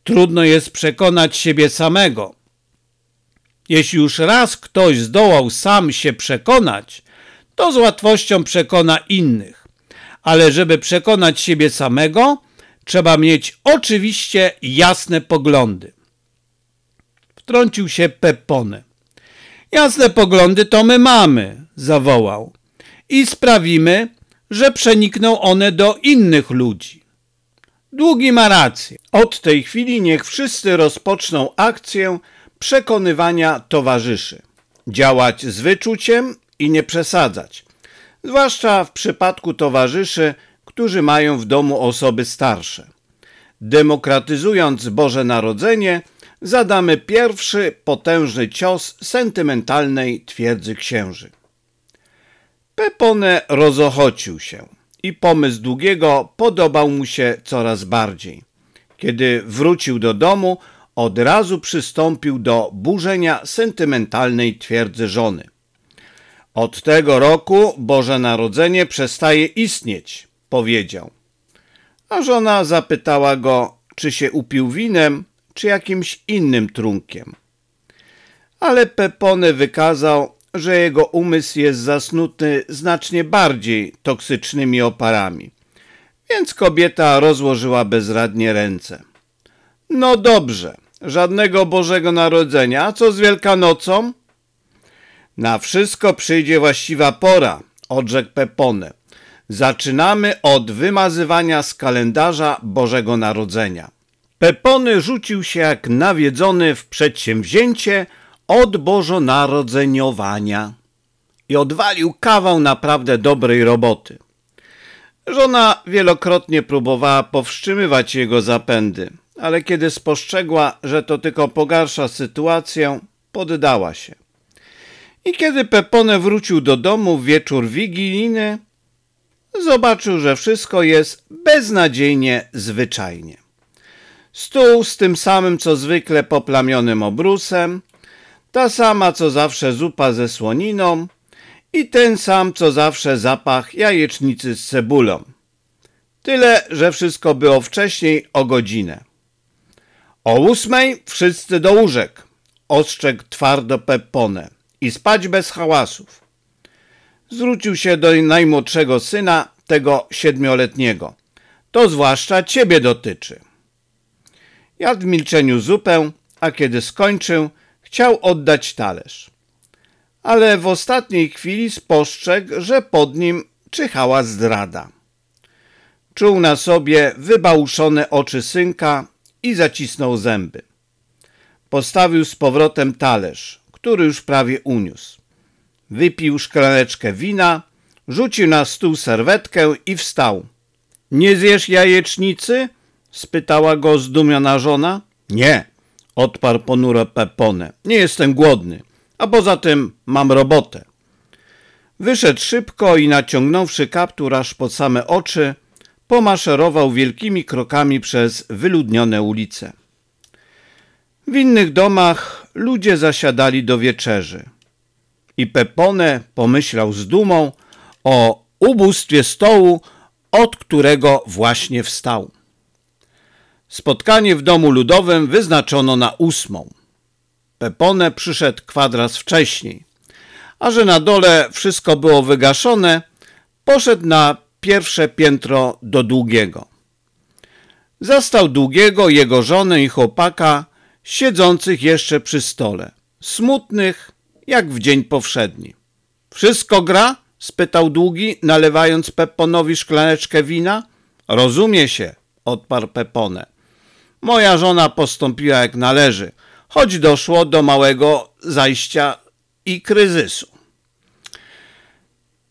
Trudno jest przekonać siebie samego. Jeśli już raz ktoś zdołał sam się przekonać, to z łatwością przekona innych. Ale żeby przekonać siebie samego, trzeba mieć oczywiście jasne poglądy. Wtrącił się Pepone. Jasne poglądy to my mamy, zawołał. I sprawimy, że przenikną one do innych ludzi. Długi ma rację. Od tej chwili niech wszyscy rozpoczną akcję przekonywania towarzyszy. Działać z wyczuciem i nie przesadzać. Zwłaszcza w przypadku towarzyszy, którzy mają w domu osoby starsze. Demokratyzując Boże Narodzenie, zadamy pierwszy potężny cios sentymentalnej twierdzy księży. Pepone rozochocił się i pomysł długiego podobał mu się coraz bardziej. Kiedy wrócił do domu, od razu przystąpił do burzenia sentymentalnej twierdzy żony. Od tego roku Boże Narodzenie przestaje istnieć, powiedział. A żona zapytała go, czy się upił winem, czy jakimś innym trunkiem. Ale Pepone wykazał, że jego umysł jest zasnuty znacznie bardziej toksycznymi oparami. Więc kobieta rozłożyła bezradnie ręce. No dobrze, żadnego Bożego Narodzenia, a co z Wielkanocą? Na wszystko przyjdzie właściwa pora, odrzekł Pepone. Zaczynamy od wymazywania z kalendarza Bożego Narodzenia. Pepony rzucił się jak nawiedzony w przedsięwzięcie od bożonarodzeniowania i odwalił kawał naprawdę dobrej roboty. Żona wielokrotnie próbowała powstrzymywać jego zapędy, ale kiedy spostrzegła, że to tylko pogarsza sytuację, poddała się. I kiedy Pepone wrócił do domu w wieczór wigilijny, zobaczył, że wszystko jest beznadziejnie zwyczajnie. Stół z tym samym co zwykle poplamionym obrusem, ta sama co zawsze zupa ze słoniną i ten sam co zawsze zapach jajecznicy z cebulą. Tyle, że wszystko było wcześniej o godzinę. O ósmej wszyscy do łóżek, ostrzegł twardo Peppone i spać bez hałasów. Zwrócił się do najmłodszego syna, tego siedmioletniego. To zwłaszcza ciebie dotyczy. Jadł w milczeniu zupę, a kiedy skończył, chciał oddać talerz. Ale w ostatniej chwili spostrzegł, że pod nim czyhała zdrada. Czuł na sobie wybałuszone oczy synka i zacisnął zęby. Postawił z powrotem talerz, który już prawie uniósł. Wypił szklaneczkę wina, rzucił na stół serwetkę i wstał. Nie zjesz jajecznicy? spytała go zdumiona żona. Nie, odparł ponuro Pepone. Nie jestem głodny, a poza tym mam robotę. Wyszedł szybko i naciągnąwszy kaptur aż pod same oczy, pomaszerował wielkimi krokami przez wyludnione ulice. W innych domach ludzie zasiadali do wieczerzy. I Pepone pomyślał z dumą o ubóstwie stołu, od którego właśnie wstał. Spotkanie w domu ludowym wyznaczono na ósmą. Pepone przyszedł kwadras wcześniej, a że na dole wszystko było wygaszone, poszedł na pierwsze piętro do Długiego. Zastał Długiego, jego żonę i chłopaka siedzących jeszcze przy stole, smutnych jak w dzień powszedni. Wszystko gra? spytał Długi, nalewając Peponowi szklaneczkę wina. Rozumie się, odparł Pepone. moja żona postąpiła jak należy, choć doszło do małego zajścia i kryzysu.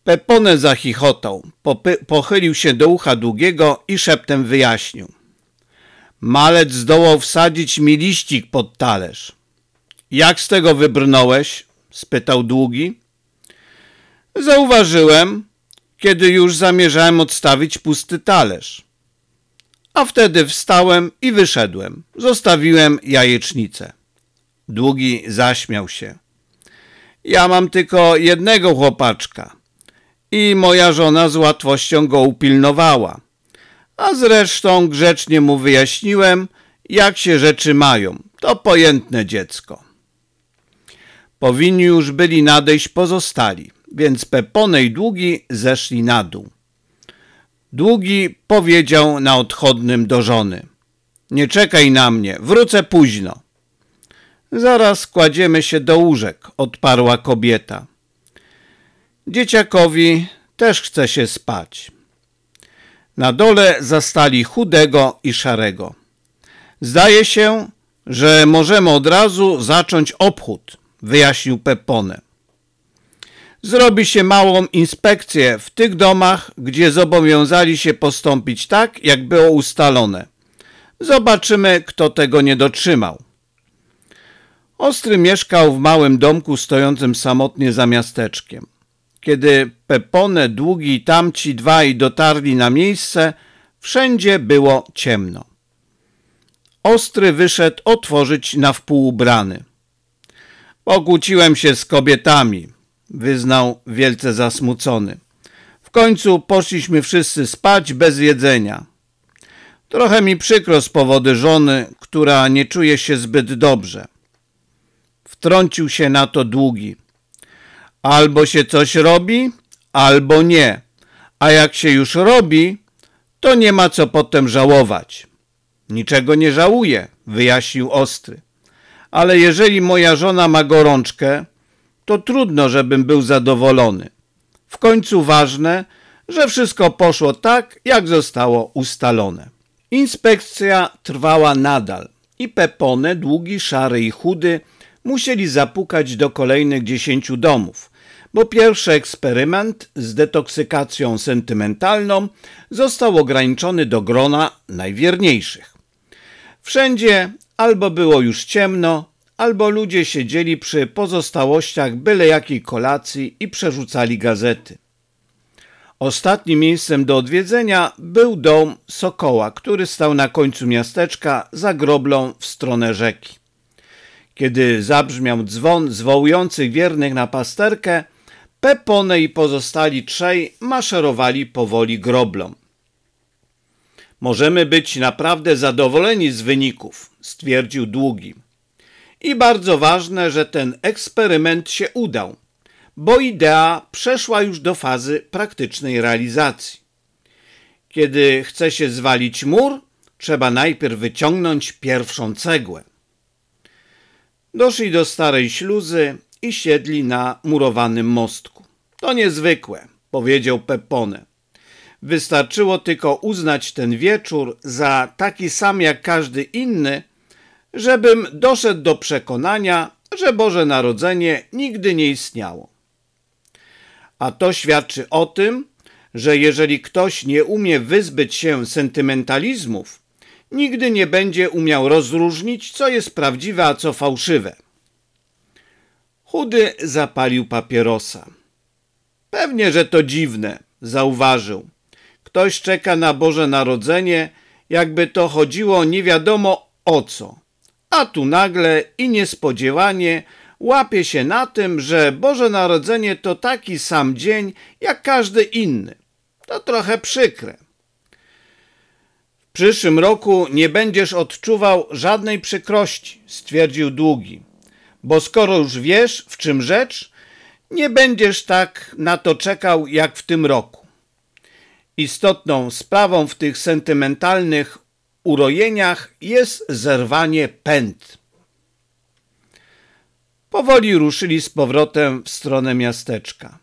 Pepone zachichotał, pochylił się do ucha długiego i szeptem wyjaśnił. Malec zdołał wsadzić mi liścik pod talerz. Jak z tego wybrnąłeś? Spytał długi. Zauważyłem, kiedy już zamierzałem odstawić pusty talerz. A wtedy wstałem i wyszedłem. Zostawiłem jajecznicę. Długi zaśmiał się. Ja mam tylko jednego chłopaczka i moja żona z łatwością go upilnowała. A zresztą grzecznie mu wyjaśniłem, jak się rzeczy mają. To pojętne dziecko. Powinni już byli nadejść pozostali, więc Pepone i Długi zeszli na dół. Długi powiedział na odchodnym do żony. Nie czekaj na mnie, wrócę późno. Zaraz kładziemy się do łóżek, odparła kobieta. Dzieciakowi też chce się spać. Na dole zastali chudego i szarego. Zdaje się, że możemy od razu zacząć obchód, wyjaśnił Pepone. Zrobi się małą inspekcję w tych domach, gdzie zobowiązali się postąpić tak, jak było ustalone. Zobaczymy, kto tego nie dotrzymał. Ostry mieszkał w małym domku stojącym samotnie za miasteczkiem. Kiedy Pepone, Długi i tamci dwaj dotarli na miejsce, wszędzie było ciemno. Ostry wyszedł otworzyć na wpół ubrany. Pokłóciłem się z kobietami, wyznał wielce zasmucony. W końcu poszliśmy wszyscy spać bez jedzenia. Trochę mi przykro z powodu żony, która nie czuje się zbyt dobrze. Wtrącił się na to długi. Albo się coś robi, albo nie. A jak się już robi, to nie ma co potem żałować. Niczego nie żałuję, wyjaśnił Ostry. Ale jeżeli moja żona ma gorączkę, to trudno, żebym był zadowolony. W końcu ważne, że wszystko poszło tak, jak zostało ustalone. Inspekcja trwała nadal i Pepone, długi, szary i chudy, musieli zapukać do kolejnych dziesięciu domów, bo pierwszy eksperyment z detoksykacją sentymentalną został ograniczony do grona najwierniejszych. Wszędzie albo było już ciemno, albo ludzie siedzieli przy pozostałościach byle jakiej kolacji i przerzucali gazety. Ostatnim miejscem do odwiedzenia był dom Sokoła, który stał na końcu miasteczka za groblą w stronę rzeki. Kiedy zabrzmiał dzwon zwołujący wiernych na pasterkę, Pepone i pozostali trzej maszerowali powoli groblą. Możemy być naprawdę zadowoleni z wyników, stwierdził Długi. I bardzo ważne, że ten eksperyment się udał, bo idea przeszła już do fazy praktycznej realizacji. Kiedy chce się zwalić mur, trzeba najpierw wyciągnąć pierwszą cegłę. Doszli do starej śluzy i siedli na murowanym mostku. To niezwykłe, powiedział Pepone. Wystarczyło tylko uznać ten wieczór za taki sam jak każdy inny, żebym doszedł do przekonania, że Boże Narodzenie nigdy nie istniało. A to świadczy o tym, że jeżeli ktoś nie umie wyzbyć się sentymentalizmów, nigdy nie będzie umiał rozróżnić, co jest prawdziwe, a co fałszywe. Chudy zapalił papierosa. Pewnie, że to dziwne, zauważył. Ktoś czeka na Boże Narodzenie, jakby to chodziło nie wiadomo o co. A tu nagle i niespodziewanie łapie się na tym, że Boże Narodzenie to taki sam dzień jak każdy inny. To trochę przykre. W przyszłym roku nie będziesz odczuwał żadnej przykrości, stwierdził Długi, bo skoro już wiesz, w czym rzecz, nie będziesz tak na to czekał jak w tym roku. Istotną sprawą w tych sentymentalnych urojeniach jest zerwanie pęd. Powoli ruszyli z powrotem w stronę miasteczka.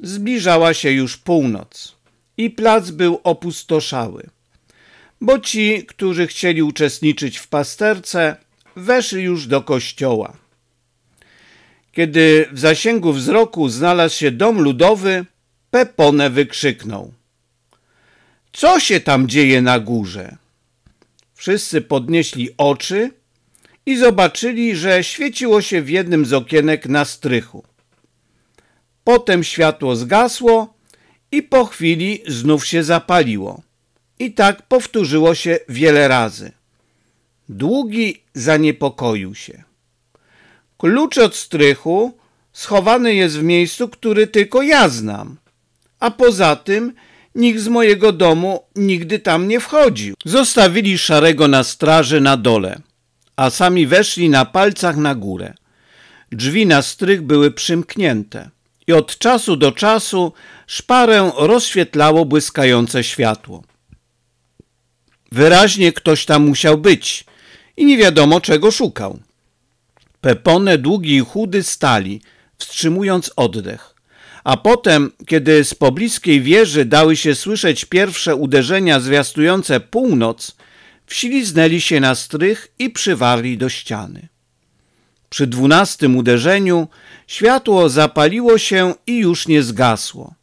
Zbliżała się już północ i plac był opustoszały. bo ci, którzy chcieli uczestniczyć w pasterce, weszli już do kościoła. Kiedy w zasięgu wzroku znalazł się dom ludowy, Pepone wykrzyknął. Co się tam dzieje na górze? Wszyscy podnieśli oczy i zobaczyli, że świeciło się w jednym z okienek na strychu. Potem światło zgasło i po chwili znów się zapaliło. I tak powtórzyło się wiele razy. Długi zaniepokoił się. Klucz od strychu schowany jest w miejscu, który tylko ja znam, a poza tym nikt z mojego domu nigdy tam nie wchodził. Zostawili szarego na straży na dole, a sami weszli na palcach na górę. Drzwi na strych były przymknięte i od czasu do czasu szparę rozświetlało błyskające światło. Wyraźnie ktoś tam musiał być i nie wiadomo czego szukał. Pepone długi i chudy stali, wstrzymując oddech. A potem, kiedy z pobliskiej wieży dały się słyszeć pierwsze uderzenia zwiastujące północ, wśliznęli się na strych i przywarli do ściany. Przy dwunastym uderzeniu światło zapaliło się i już nie zgasło.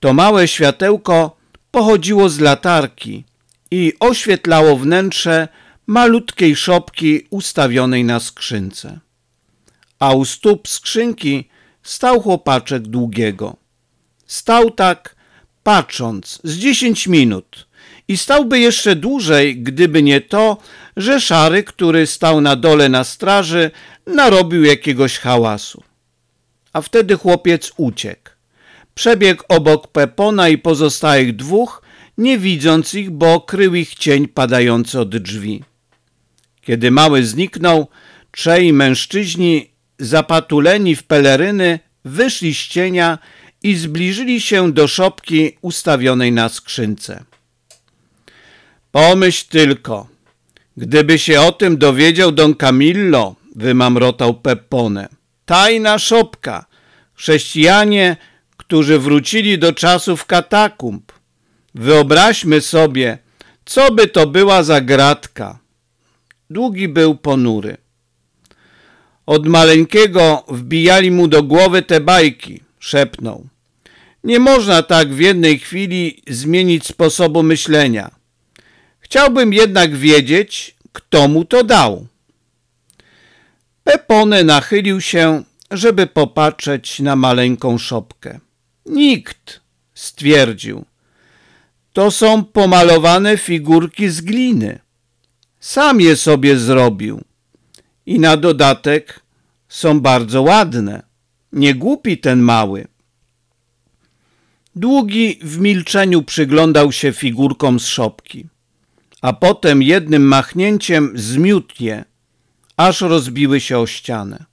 To małe światełko pochodziło z latarki i oświetlało wnętrze malutkiej szopki ustawionej na skrzynce. A u stóp skrzynki stał chłopaczek długiego. Stał tak, patrząc, z dziesięć minut i stałby jeszcze dłużej, gdyby nie to, że szary, który stał na dole na straży, narobił jakiegoś hałasu. A wtedy chłopiec uciekł. Przebiegł obok Pepona i pozostałych dwóch, nie widząc ich, bo krył ich cień padający od drzwi. Kiedy mały zniknął, trzej mężczyźni zapatuleni w peleryny wyszli z cienia i zbliżyli się do szopki ustawionej na skrzynce. Pomyśl tylko, gdyby się o tym dowiedział Don Camillo, wymamrotał Peppone. Tajna szopka, chrześcijanie, którzy wrócili do czasów katakumb. Wyobraźmy sobie, co by to była za gratka. Długi był ponury. Od maleńkiego wbijali mu do głowy te bajki, szepnął. Nie można tak w jednej chwili zmienić sposobu myślenia. Chciałbym jednak wiedzieć, kto mu to dał. Pepone nachylił się, żeby popatrzeć na maleńką szopkę. Nikt, stwierdził. To są pomalowane figurki z gliny. Sam je sobie zrobił. I na dodatek są bardzo ładne. Nie głupi ten mały. Długi w milczeniu przyglądał się figurkom z szopki, a potem jednym machnięciem zmiótł je, aż rozbiły się o ścianę.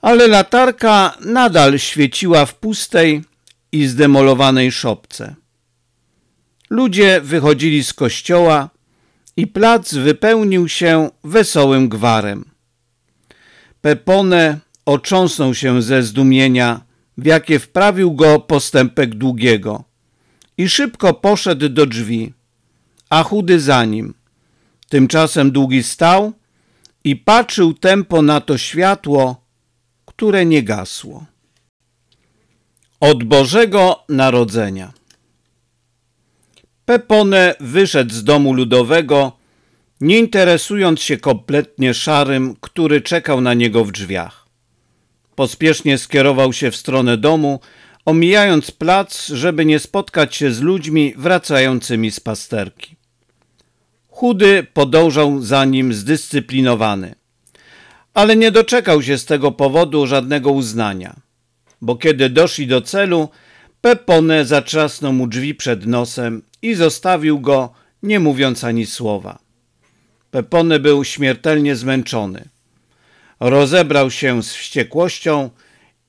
Ale latarka nadal świeciła w pustej i zdemolowanej szopce. Ludzie wychodzili z kościoła, i plac wypełnił się wesołym gwarem. Pepone otrząsnął się ze zdumienia, w jakie wprawił go postępek długiego i szybko poszedł do drzwi, a chudy za nim. Tymczasem długi stał i patrzył tempo na to światło, które nie gasło. Od Bożego Narodzenia Pepone wyszedł z domu ludowego, nie interesując się kompletnie szarym, który czekał na niego w drzwiach. Pospiesznie skierował się w stronę domu, omijając plac, żeby nie spotkać się z ludźmi wracającymi z pasterki. Chudy podążał za nim zdyscyplinowany, ale nie doczekał się z tego powodu żadnego uznania, bo kiedy doszli do celu, Pepone zatrzasnął mu drzwi przed nosem i zostawił go, nie mówiąc ani słowa. Pepone był śmiertelnie zmęczony. Rozebrał się z wściekłością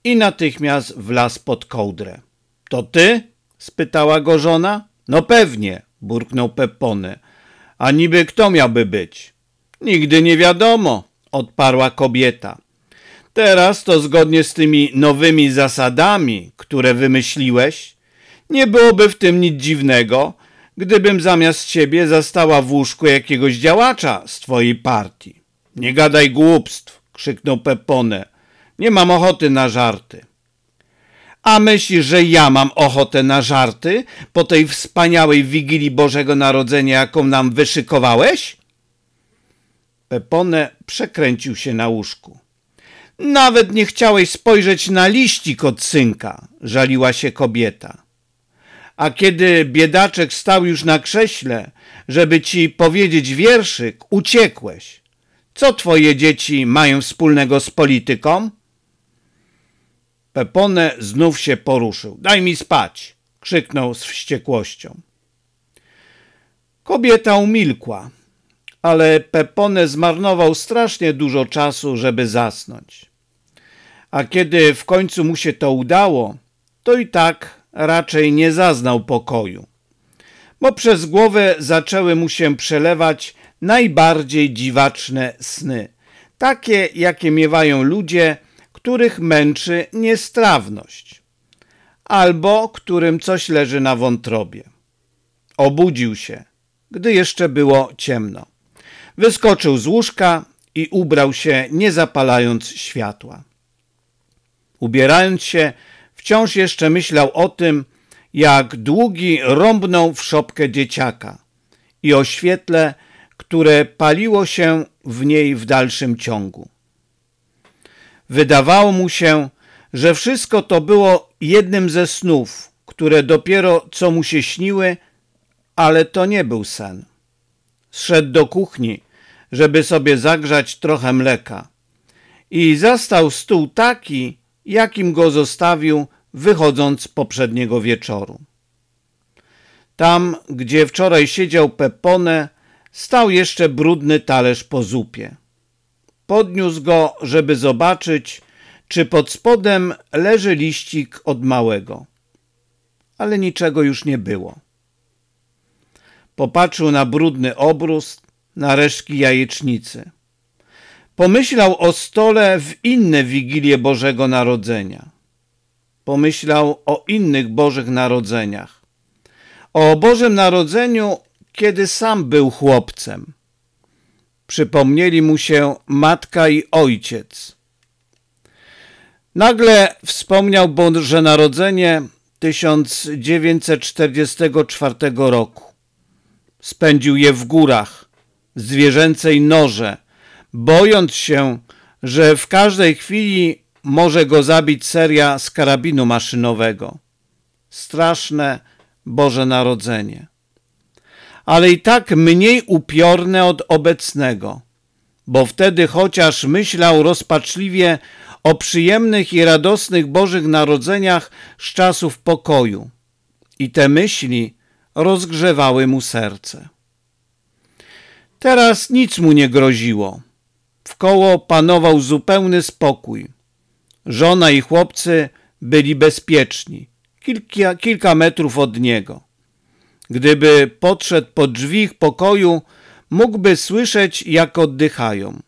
i natychmiast wlazł pod kołdrę. – To ty? – spytała go żona. – No pewnie – burknął Pepone. – A niby kto miałby być? – Nigdy nie wiadomo – odparła kobieta. Teraz to zgodnie z tymi nowymi zasadami, które wymyśliłeś, nie byłoby w tym nic dziwnego, gdybym zamiast ciebie zastała w łóżku jakiegoś działacza z twojej partii. Nie gadaj głupstw, krzyknął Pepone. Nie mam ochoty na żarty. A myślisz, że ja mam ochotę na żarty po tej wspaniałej Wigilii Bożego Narodzenia, jaką nam wyszykowałeś? Pepone przekręcił się na łóżku. Nawet nie chciałeś spojrzeć na liścik od synka, żaliła się kobieta. A kiedy biedaczek stał już na krześle, żeby ci powiedzieć wierszyk, uciekłeś. Co twoje dzieci mają wspólnego z polityką? Pepone znów się poruszył. Daj mi spać! krzyknął z wściekłością. Kobieta umilkła, ale Pepone zmarnował strasznie dużo czasu, żeby zasnąć. A kiedy w końcu mu się to udało, to i tak raczej nie zaznał pokoju, bo przez głowę zaczęły mu się przelewać najbardziej dziwaczne sny, takie jakie miewają ludzie, których męczy niestrawność, albo którym coś leży na wątrobie. Obudził się, gdy jeszcze było ciemno. Wyskoczył z łóżka i ubrał się, nie zapalając światła. Ubierając się, wciąż jeszcze myślał o tym, jak długi rąbnął w szopkę dzieciaka i o świetle, które paliło się w niej w dalszym ciągu. Wydawało mu się, że wszystko to było jednym ze snów, które dopiero co mu się śniły, ale to nie był sen. Zszedł do kuchni, żeby sobie zagrzać trochę mleka i zastał stół taki, jakim go zostawił, wychodząc poprzedniego wieczoru. Tam, gdzie wczoraj siedział Pepone, stał jeszcze brudny talerz po zupie. Podniósł go, żeby zobaczyć, czy pod spodem leży liścik od małego. Ale niczego już nie było. Popatrzył na brudny obrus, na resztki jajecznicy. Pomyślał o stole w inne Wigilie Bożego Narodzenia. Pomyślał o innych Bożych Narodzeniach. O Bożym Narodzeniu, kiedy sam był chłopcem. Przypomnieli mu się matka i ojciec. Nagle wspomniał Boże Narodzenie 1944 roku. Spędził je w górach, zwierzęcej noże, bojąc się, że w każdej chwili może go zabić seria z karabinu maszynowego. Straszne Boże Narodzenie. Ale i tak mniej upiorne od obecnego, bo wtedy chociaż myślał rozpaczliwie o przyjemnych i radosnych Bożych Narodzeniach z czasów pokoju i te myśli rozgrzewały mu serce. Teraz nic mu nie groziło. Wkoło panował zupełny spokój. Żona i chłopcy byli bezpieczni, kilka, kilka metrów od niego. Gdyby podszedł pod drzwi ich pokoju, mógłby słyszeć, jak oddychają.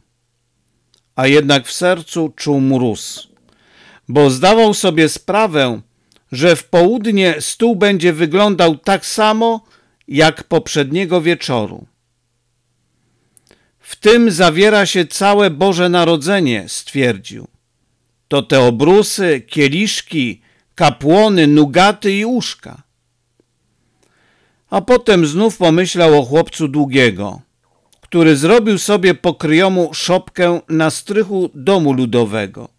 A jednak w sercu czuł mróz, bo zdawał sobie sprawę, że w południe stół będzie wyglądał tak samo, jak poprzedniego wieczoru. W tym zawiera się całe Boże Narodzenie, stwierdził. To te obrusy, kieliszki, kapłony, nugaty i łóżka. A potem znów pomyślał o chłopcu długiego, który zrobił sobie pokryjomu szopkę na strychu domu ludowego.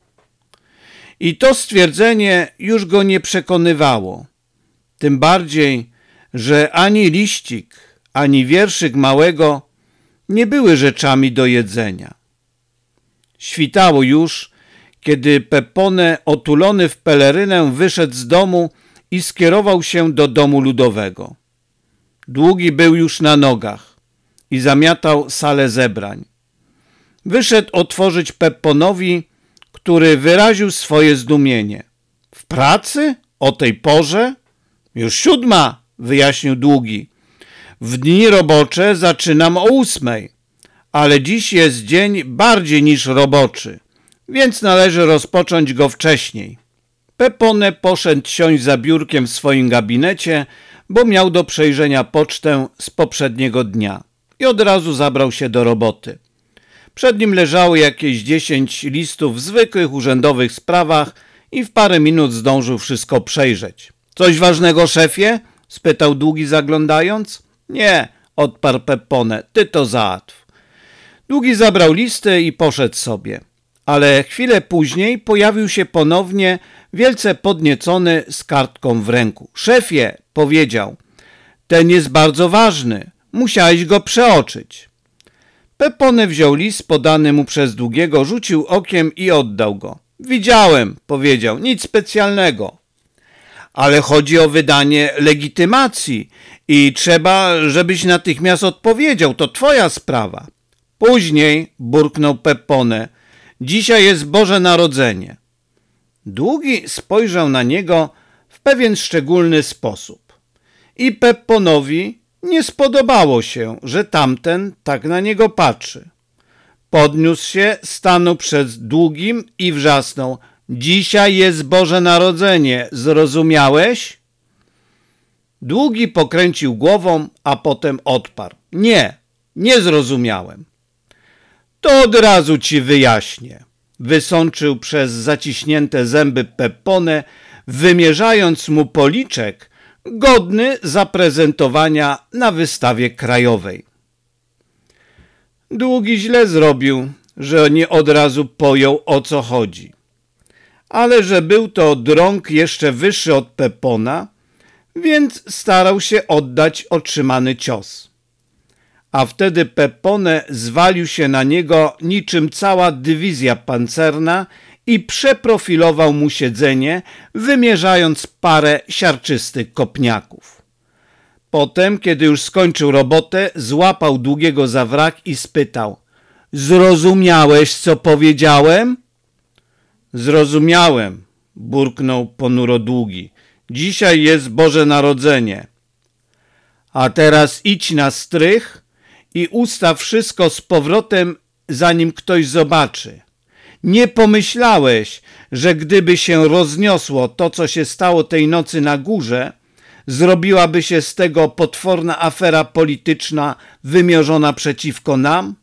I to stwierdzenie już go nie przekonywało. Tym bardziej, że ani liścik, ani wierszyk małego nie były rzeczami do jedzenia. Świtało już, kiedy Pepone otulony w pelerynę wyszedł z domu i skierował się do domu ludowego. Długi był już na nogach i zamiatał salę zebrań. Wyszedł otworzyć Pepponowi, który wyraził swoje zdumienie. W pracy? O tej porze? Już siódma, wyjaśnił Długi. W dni robocze zaczynam o ósmej, ale dziś jest dzień bardziej niż roboczy, więc należy rozpocząć go wcześniej. Pepone poszedł siąść za biurkiem w swoim gabinecie, bo miał do przejrzenia pocztę z poprzedniego dnia i od razu zabrał się do roboty. Przed nim leżało jakieś dziesięć listów w zwykłych urzędowych sprawach i w parę minut zdążył wszystko przejrzeć. Coś ważnego, szefie? spytał Długi zaglądając. Nie, odparł Peppone, ty to załatw. Długi zabrał listy i poszedł sobie. Ale chwilę później pojawił się ponownie wielce podniecony z kartką w ręku. Szefie, powiedział, ten jest bardzo ważny. Musiałeś go przeoczyć. Pepone wziął list podany mu przez długiego, rzucił okiem i oddał go. Widziałem, powiedział, nic specjalnego. Ale chodzi o wydanie legitymacji i trzeba, żebyś natychmiast odpowiedział. To twoja sprawa. Później, burknął Pepone, dzisiaj jest Boże Narodzenie. Długi spojrzał na niego w pewien szczególny sposób. I Pepponowi nie spodobało się, że tamten tak na niego patrzy. Podniósł się, stanął przed długim i wrzasnął. Dzisiaj jest Boże Narodzenie, zrozumiałeś? Długi pokręcił głową, a potem odparł. Nie, nie zrozumiałem. To od razu ci wyjaśnię. Wysączył przez zaciśnięte zęby Peppone, wymierzając mu policzek, godny zaprezentowania na wystawie krajowej. Długi źle zrobił, że nie od razu pojął o co chodzi. Ale że był to drąg jeszcze wyższy od Pepona, więc starał się oddać otrzymany cios. A wtedy Pepone zwalił się na niego niczym cała dywizja pancerna i przeprofilował mu siedzenie, wymierzając parę siarczystych kopniaków. Potem, kiedy już skończył robotę, złapał długiego za wrak i spytał Zrozumiałeś, co powiedziałem? Zrozumiałem, burknął ponuro długi. Dzisiaj jest Boże Narodzenie. A teraz idź na strych i ustaw wszystko z powrotem, zanim ktoś zobaczy. Nie pomyślałeś, że gdyby się rozniosło to, co się stało tej nocy na górze, zrobiłaby się z tego potworna afera polityczna wymierzona przeciwko nam?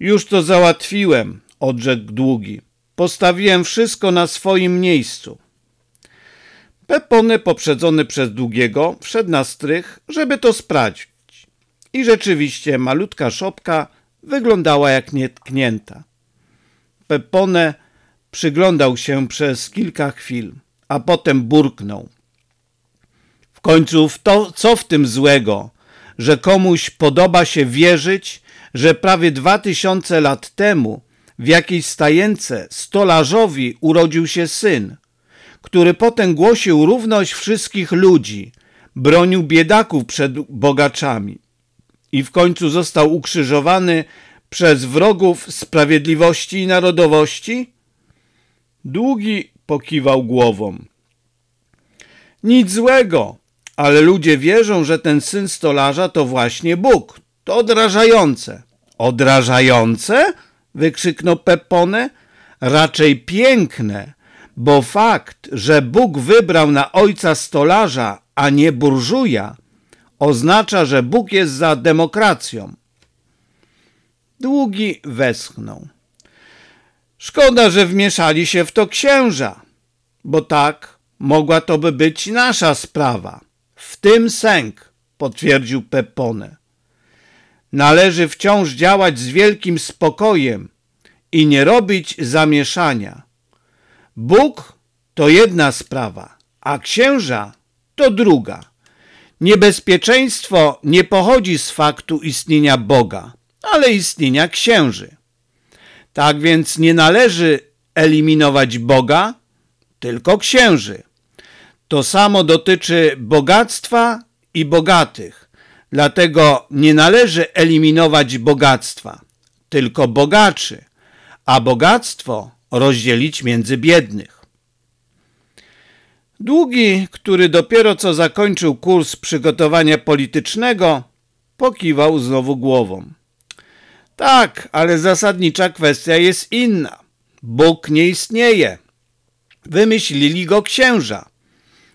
Już to załatwiłem, odrzekł długi. Postawiłem wszystko na swoim miejscu. Pepone, poprzedzony przez długiego, wszedł na strych, żeby to sprawdzić. I rzeczywiście malutka szopka wyglądała jak nietknięta. Pepone przyglądał się przez kilka chwil, a potem burknął. W końcu w to, co w tym złego, że komuś podoba się wierzyć, że prawie dwa tysiące lat temu w jakiejś stajence stolarzowi urodził się syn, który potem głosił równość wszystkich ludzi, bronił biedaków przed bogaczami i w końcu został ukrzyżowany przez wrogów sprawiedliwości i narodowości? Długi pokiwał głową. Nic złego, ale ludzie wierzą, że ten syn stolarza to właśnie Bóg. To odrażające. Odrażające? wykrzyknął Pepone. Raczej piękne, bo fakt, że Bóg wybrał na ojca stolarza, a nie burżuja, oznacza, że Bóg jest za demokracją. Długi westchnął. Szkoda, że wmieszali się w to księża, bo tak mogła to by być nasza sprawa. W tym sęk, potwierdził Pepone. Należy wciąż działać z wielkim spokojem i nie robić zamieszania. Bóg to jedna sprawa, a księża to druga. Niebezpieczeństwo nie pochodzi z faktu istnienia Boga, ale istnienia księży. Tak więc nie należy eliminować Boga, tylko księży. To samo dotyczy bogactwa i bogatych. Dlatego nie należy eliminować bogactwa, tylko bogaczy, a bogactwo rozdzielić między biednych. Długi, który dopiero co zakończył kurs przygotowania politycznego, pokiwał znowu głową. Tak, ale zasadnicza kwestia jest inna. Bóg nie istnieje. Wymyślili go księża.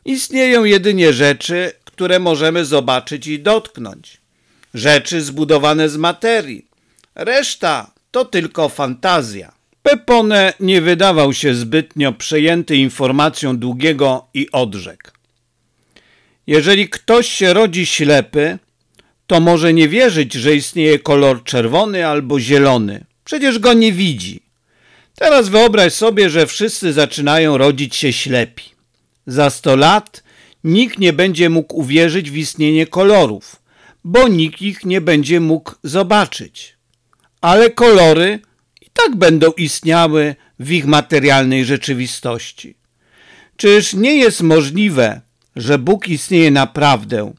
Istnieją jedynie rzeczy, które możemy zobaczyć i dotknąć. Rzeczy zbudowane z materii. Reszta to tylko fantazja. Pepone nie wydawał się zbytnio przejęty informacją długiego i odrzekł. Jeżeli ktoś się rodzi ślepy, to może nie wierzyć, że istnieje kolor czerwony albo zielony. Przecież go nie widzi. Teraz wyobraź sobie, że wszyscy zaczynają rodzić się ślepi. Za sto lat nikt nie będzie mógł uwierzyć w istnienie kolorów, bo nikt ich nie będzie mógł zobaczyć. Ale kolory tak będą istniały w ich materialnej rzeczywistości. Czyż nie jest możliwe, że Bóg istnieje naprawdę,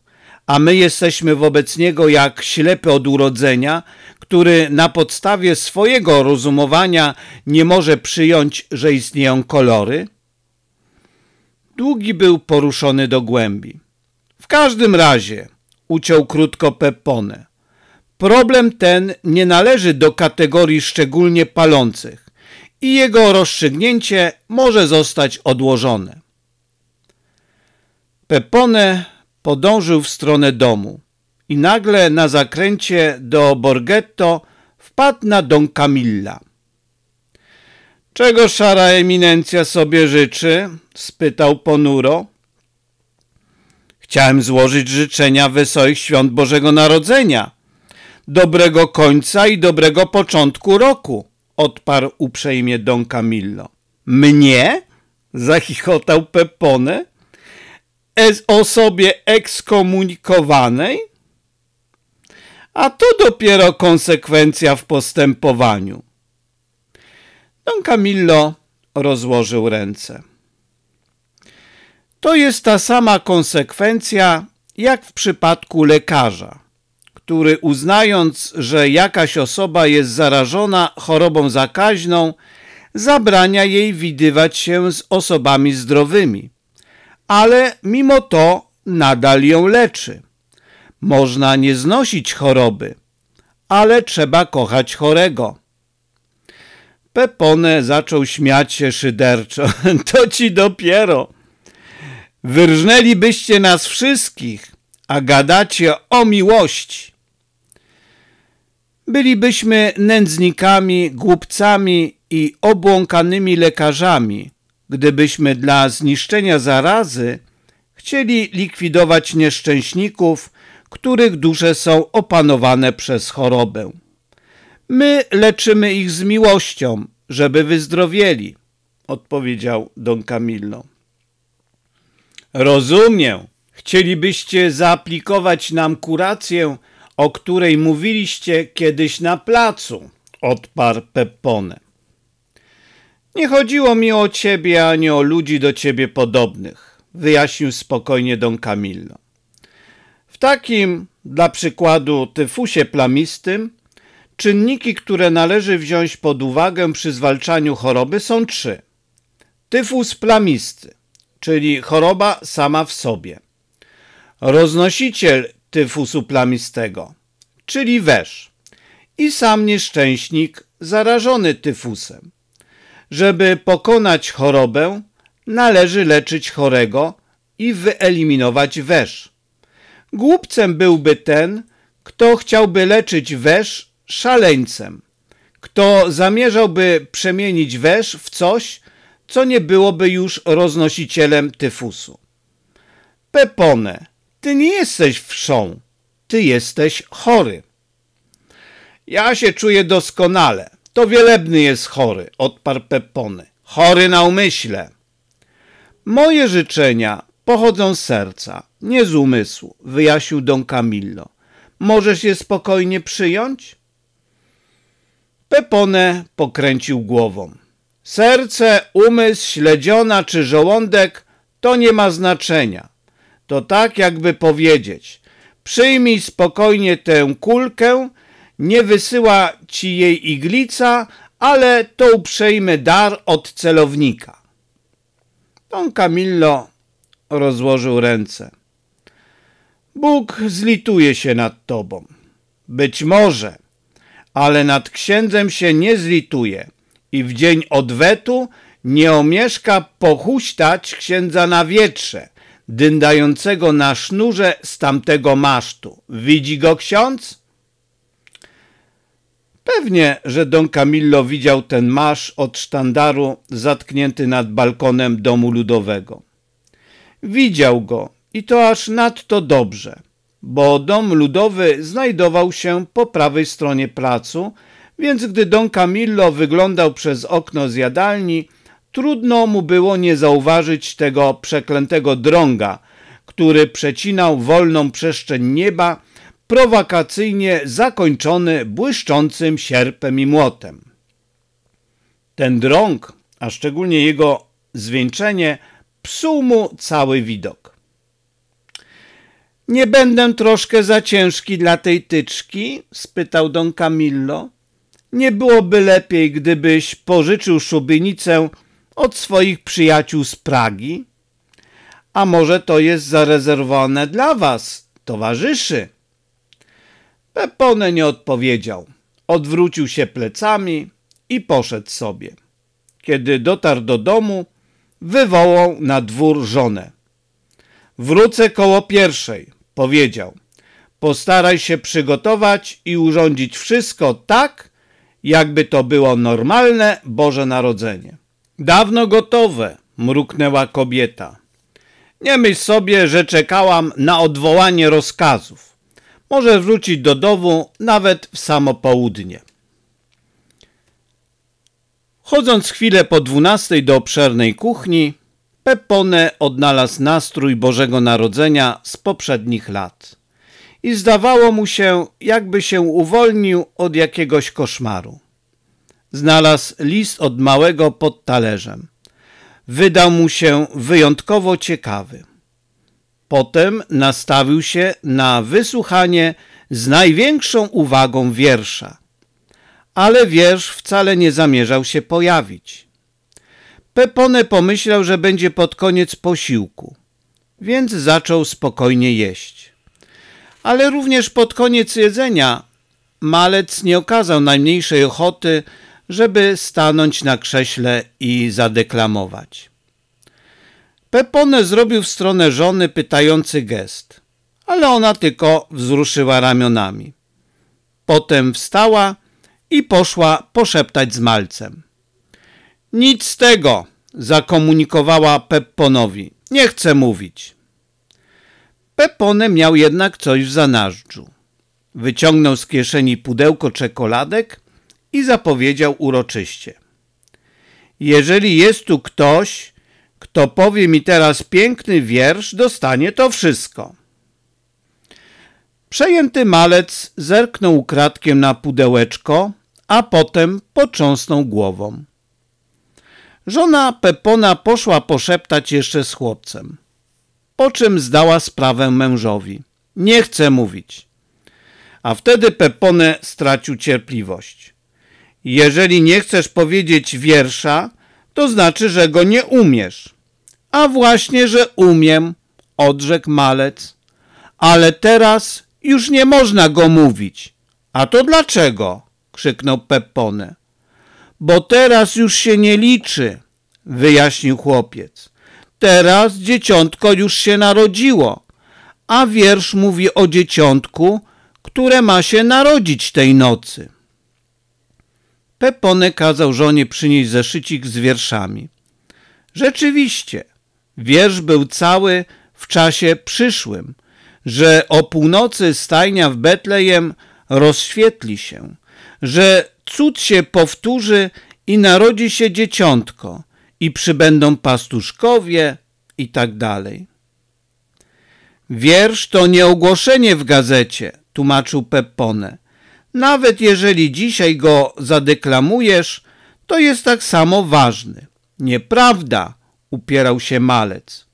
a my jesteśmy wobec Niego jak ślepy od urodzenia, który na podstawie swojego rozumowania nie może przyjąć, że istnieją kolory? Długi był poruszony do głębi. W każdym razie, uciął krótko Pepone, problem ten nie należy do kategorii szczególnie palących i jego rozstrzygnięcie może zostać odłożone. Pepone podążył w stronę domu i nagle na zakręcie do Borghetto wpadł na Don Camilla. Czego szara eminencja sobie życzy? spytał ponuro. Chciałem złożyć życzenia wesołych świąt Bożego Narodzenia, dobrego końca i dobrego początku roku, odparł uprzejmie Don Camillo. Mnie? zachichotał Pepone es osobie ekskomunikowanej? A to dopiero konsekwencja w postępowaniu. Don Camillo rozłożył ręce. To jest ta sama konsekwencja jak w przypadku lekarza, który uznając, że jakaś osoba jest zarażona chorobą zakaźną, zabrania jej widywać się z osobami zdrowymi ale mimo to nadal ją leczy. Można nie znosić choroby, ale trzeba kochać chorego. Pepone zaczął śmiać się szyderczo. To ci dopiero. Wyrżnęlibyście nas wszystkich, a gadacie o miłości. Bylibyśmy nędznikami, głupcami i obłąkanymi lekarzami, gdybyśmy dla zniszczenia zarazy chcieli likwidować nieszczęśników, których dusze są opanowane przez chorobę. My leczymy ich z miłością, żeby wyzdrowieli, odpowiedział Don Camillo. Rozumiem. Chcielibyście zaaplikować nam kurację, o której mówiliście kiedyś na placu, odparł Peppone. Nie chodziło mi o ciebie ani o ludzi do ciebie podobnych, wyjaśnił spokojnie Don Camillo. W takim, dla przykładu, tyfusie plamistym, czynniki, które należy wziąć pod uwagę przy zwalczaniu choroby są trzy. Tyfus plamisty, czyli choroba sama w sobie. Roznosiciel tyfusu plamistego, czyli wesz. I sam nieszczęśnik zarażony tyfusem. Żeby pokonać chorobę, należy leczyć chorego i wyeliminować wesz. Głupcem byłby ten, kto chciałby leczyć wesz szaleńcem, kto zamierzałby przemienić wesz w coś, co nie byłoby już roznosicielem tyfusu. Pepone, ty nie jesteś wszą, ty jesteś chory. Ja się czuję doskonale. To wielebny jest chory, odparł Peppony. Chory na umyśle. Moje życzenia pochodzą z serca, nie z umysłu, wyjaśnił Don Camillo. Możesz je spokojnie przyjąć? Pepone pokręcił głową. Serce, umysł, śledziona czy żołądek to nie ma znaczenia. To tak jakby powiedzieć. Przyjmij spokojnie tę kulkę nie wysyła ci jej iglica, ale to uprzejmy dar od celownika. Don Camillo rozłożył ręce. Bóg zlituje się nad tobą. Być może, ale nad księdzem się nie zlituje i w dzień odwetu nie omieszka pochuśtać księdza na wietrze, dyndającego na sznurze z tamtego masztu. Widzi go ksiądz? Pewnie, że Don Camillo widział ten masz od sztandaru zatknięty nad balkonem domu ludowego. Widział go i to aż nadto dobrze, bo dom ludowy znajdował się po prawej stronie placu, więc gdy Don Camillo wyglądał przez okno z jadalni, trudno mu było nie zauważyć tego przeklętego drąga, który przecinał wolną przestrzeń nieba, prowakacyjnie zakończony błyszczącym sierpem i młotem. Ten drąg, a szczególnie jego zwieńczenie, psuł mu cały widok. Nie będę troszkę za ciężki dla tej tyczki? spytał Don Camillo. Nie byłoby lepiej, gdybyś pożyczył szubienicę od swoich przyjaciół z Pragi? A może to jest zarezerwowane dla was, towarzyszy? Pepone nie odpowiedział. Odwrócił się plecami i poszedł sobie. Kiedy dotarł do domu, wywołał na dwór żonę. Wrócę koło pierwszej, powiedział. Postaraj się przygotować i urządzić wszystko tak, jakby to było normalne Boże Narodzenie. Dawno gotowe, mruknęła kobieta. Nie myśl sobie, że czekałam na odwołanie rozkazów. Może wrócić do domu nawet w samo południe. Chodząc chwilę po dwunastej do obszernej kuchni, Pepone odnalazł nastrój Bożego Narodzenia z poprzednich lat i zdawało mu się, jakby się uwolnił od jakiegoś koszmaru. Znalazł list od małego pod talerzem. Wydał mu się wyjątkowo ciekawy. Potem nastawił się na wysłuchanie z największą uwagą wiersza. Ale wiersz wcale nie zamierzał się pojawić. Pepone pomyślał, że będzie pod koniec posiłku, więc zaczął spokojnie jeść. Ale również pod koniec jedzenia malec nie okazał najmniejszej ochoty, żeby stanąć na krześle i zadeklamować. Pepone zrobił w stronę żony pytający gest, ale ona tylko wzruszyła ramionami. Potem wstała i poszła poszeptać z malcem. Nic z tego, zakomunikowała Pepponowi. Nie chcę mówić. Peppone miał jednak coś w zanadrzu. Wyciągnął z kieszeni pudełko czekoladek i zapowiedział uroczyście. Jeżeli jest tu ktoś, kto powie mi teraz piękny wiersz, dostanie to wszystko. Przejęty malec zerknął ukradkiem na pudełeczko, a potem począsnął głową. Żona Pepona poszła poszeptać jeszcze z chłopcem, po czym zdała sprawę mężowi. Nie chcę mówić. A wtedy Pepone stracił cierpliwość. Jeżeli nie chcesz powiedzieć wiersza, to znaczy, że go nie umiesz. A właśnie, że umiem, odrzekł malec. Ale teraz już nie można go mówić. A to dlaczego? krzyknął Peppone. Bo teraz już się nie liczy, wyjaśnił chłopiec. Teraz dzieciątko już się narodziło, a wiersz mówi o dzieciątku, które ma się narodzić tej nocy. Pepone kazał żonie przynieść zeszycik z wierszami. Rzeczywiście, wiersz był cały w czasie przyszłym, że o północy stajnia w Betlejem rozświetli się, że cud się powtórzy i narodzi się dzieciątko i przybędą pastuszkowie i tak dalej. Wiersz to nie ogłoszenie w gazecie, tłumaczył Peppone. Nawet jeżeli dzisiaj go zadeklamujesz, to jest tak samo ważny. Nieprawda, upierał się malec.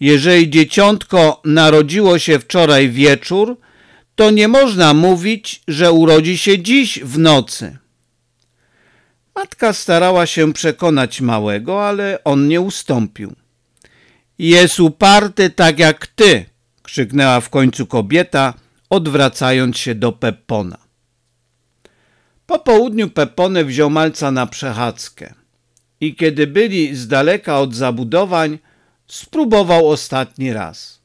Jeżeli dzieciątko narodziło się wczoraj wieczór, to nie można mówić, że urodzi się dziś w nocy. Matka starała się przekonać małego, ale on nie ustąpił. Jest uparty tak jak ty, krzyknęła w końcu kobieta, odwracając się do Peppona. Po południu Pepone wziął malca na przechadzkę i kiedy byli z daleka od zabudowań, spróbował ostatni raz.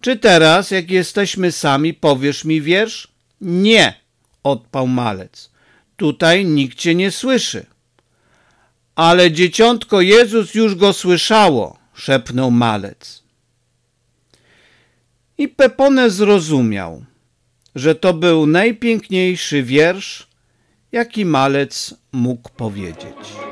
Czy teraz, jak jesteśmy sami, powiesz mi wiersz? Nie, odpał malec. Tutaj nikt cię nie słyszy. Ale dzieciątko Jezus już go słyszało, szepnął malec. I Pepone zrozumiał, że to był najpiękniejszy wiersz, jaki malec mógł powiedzieć.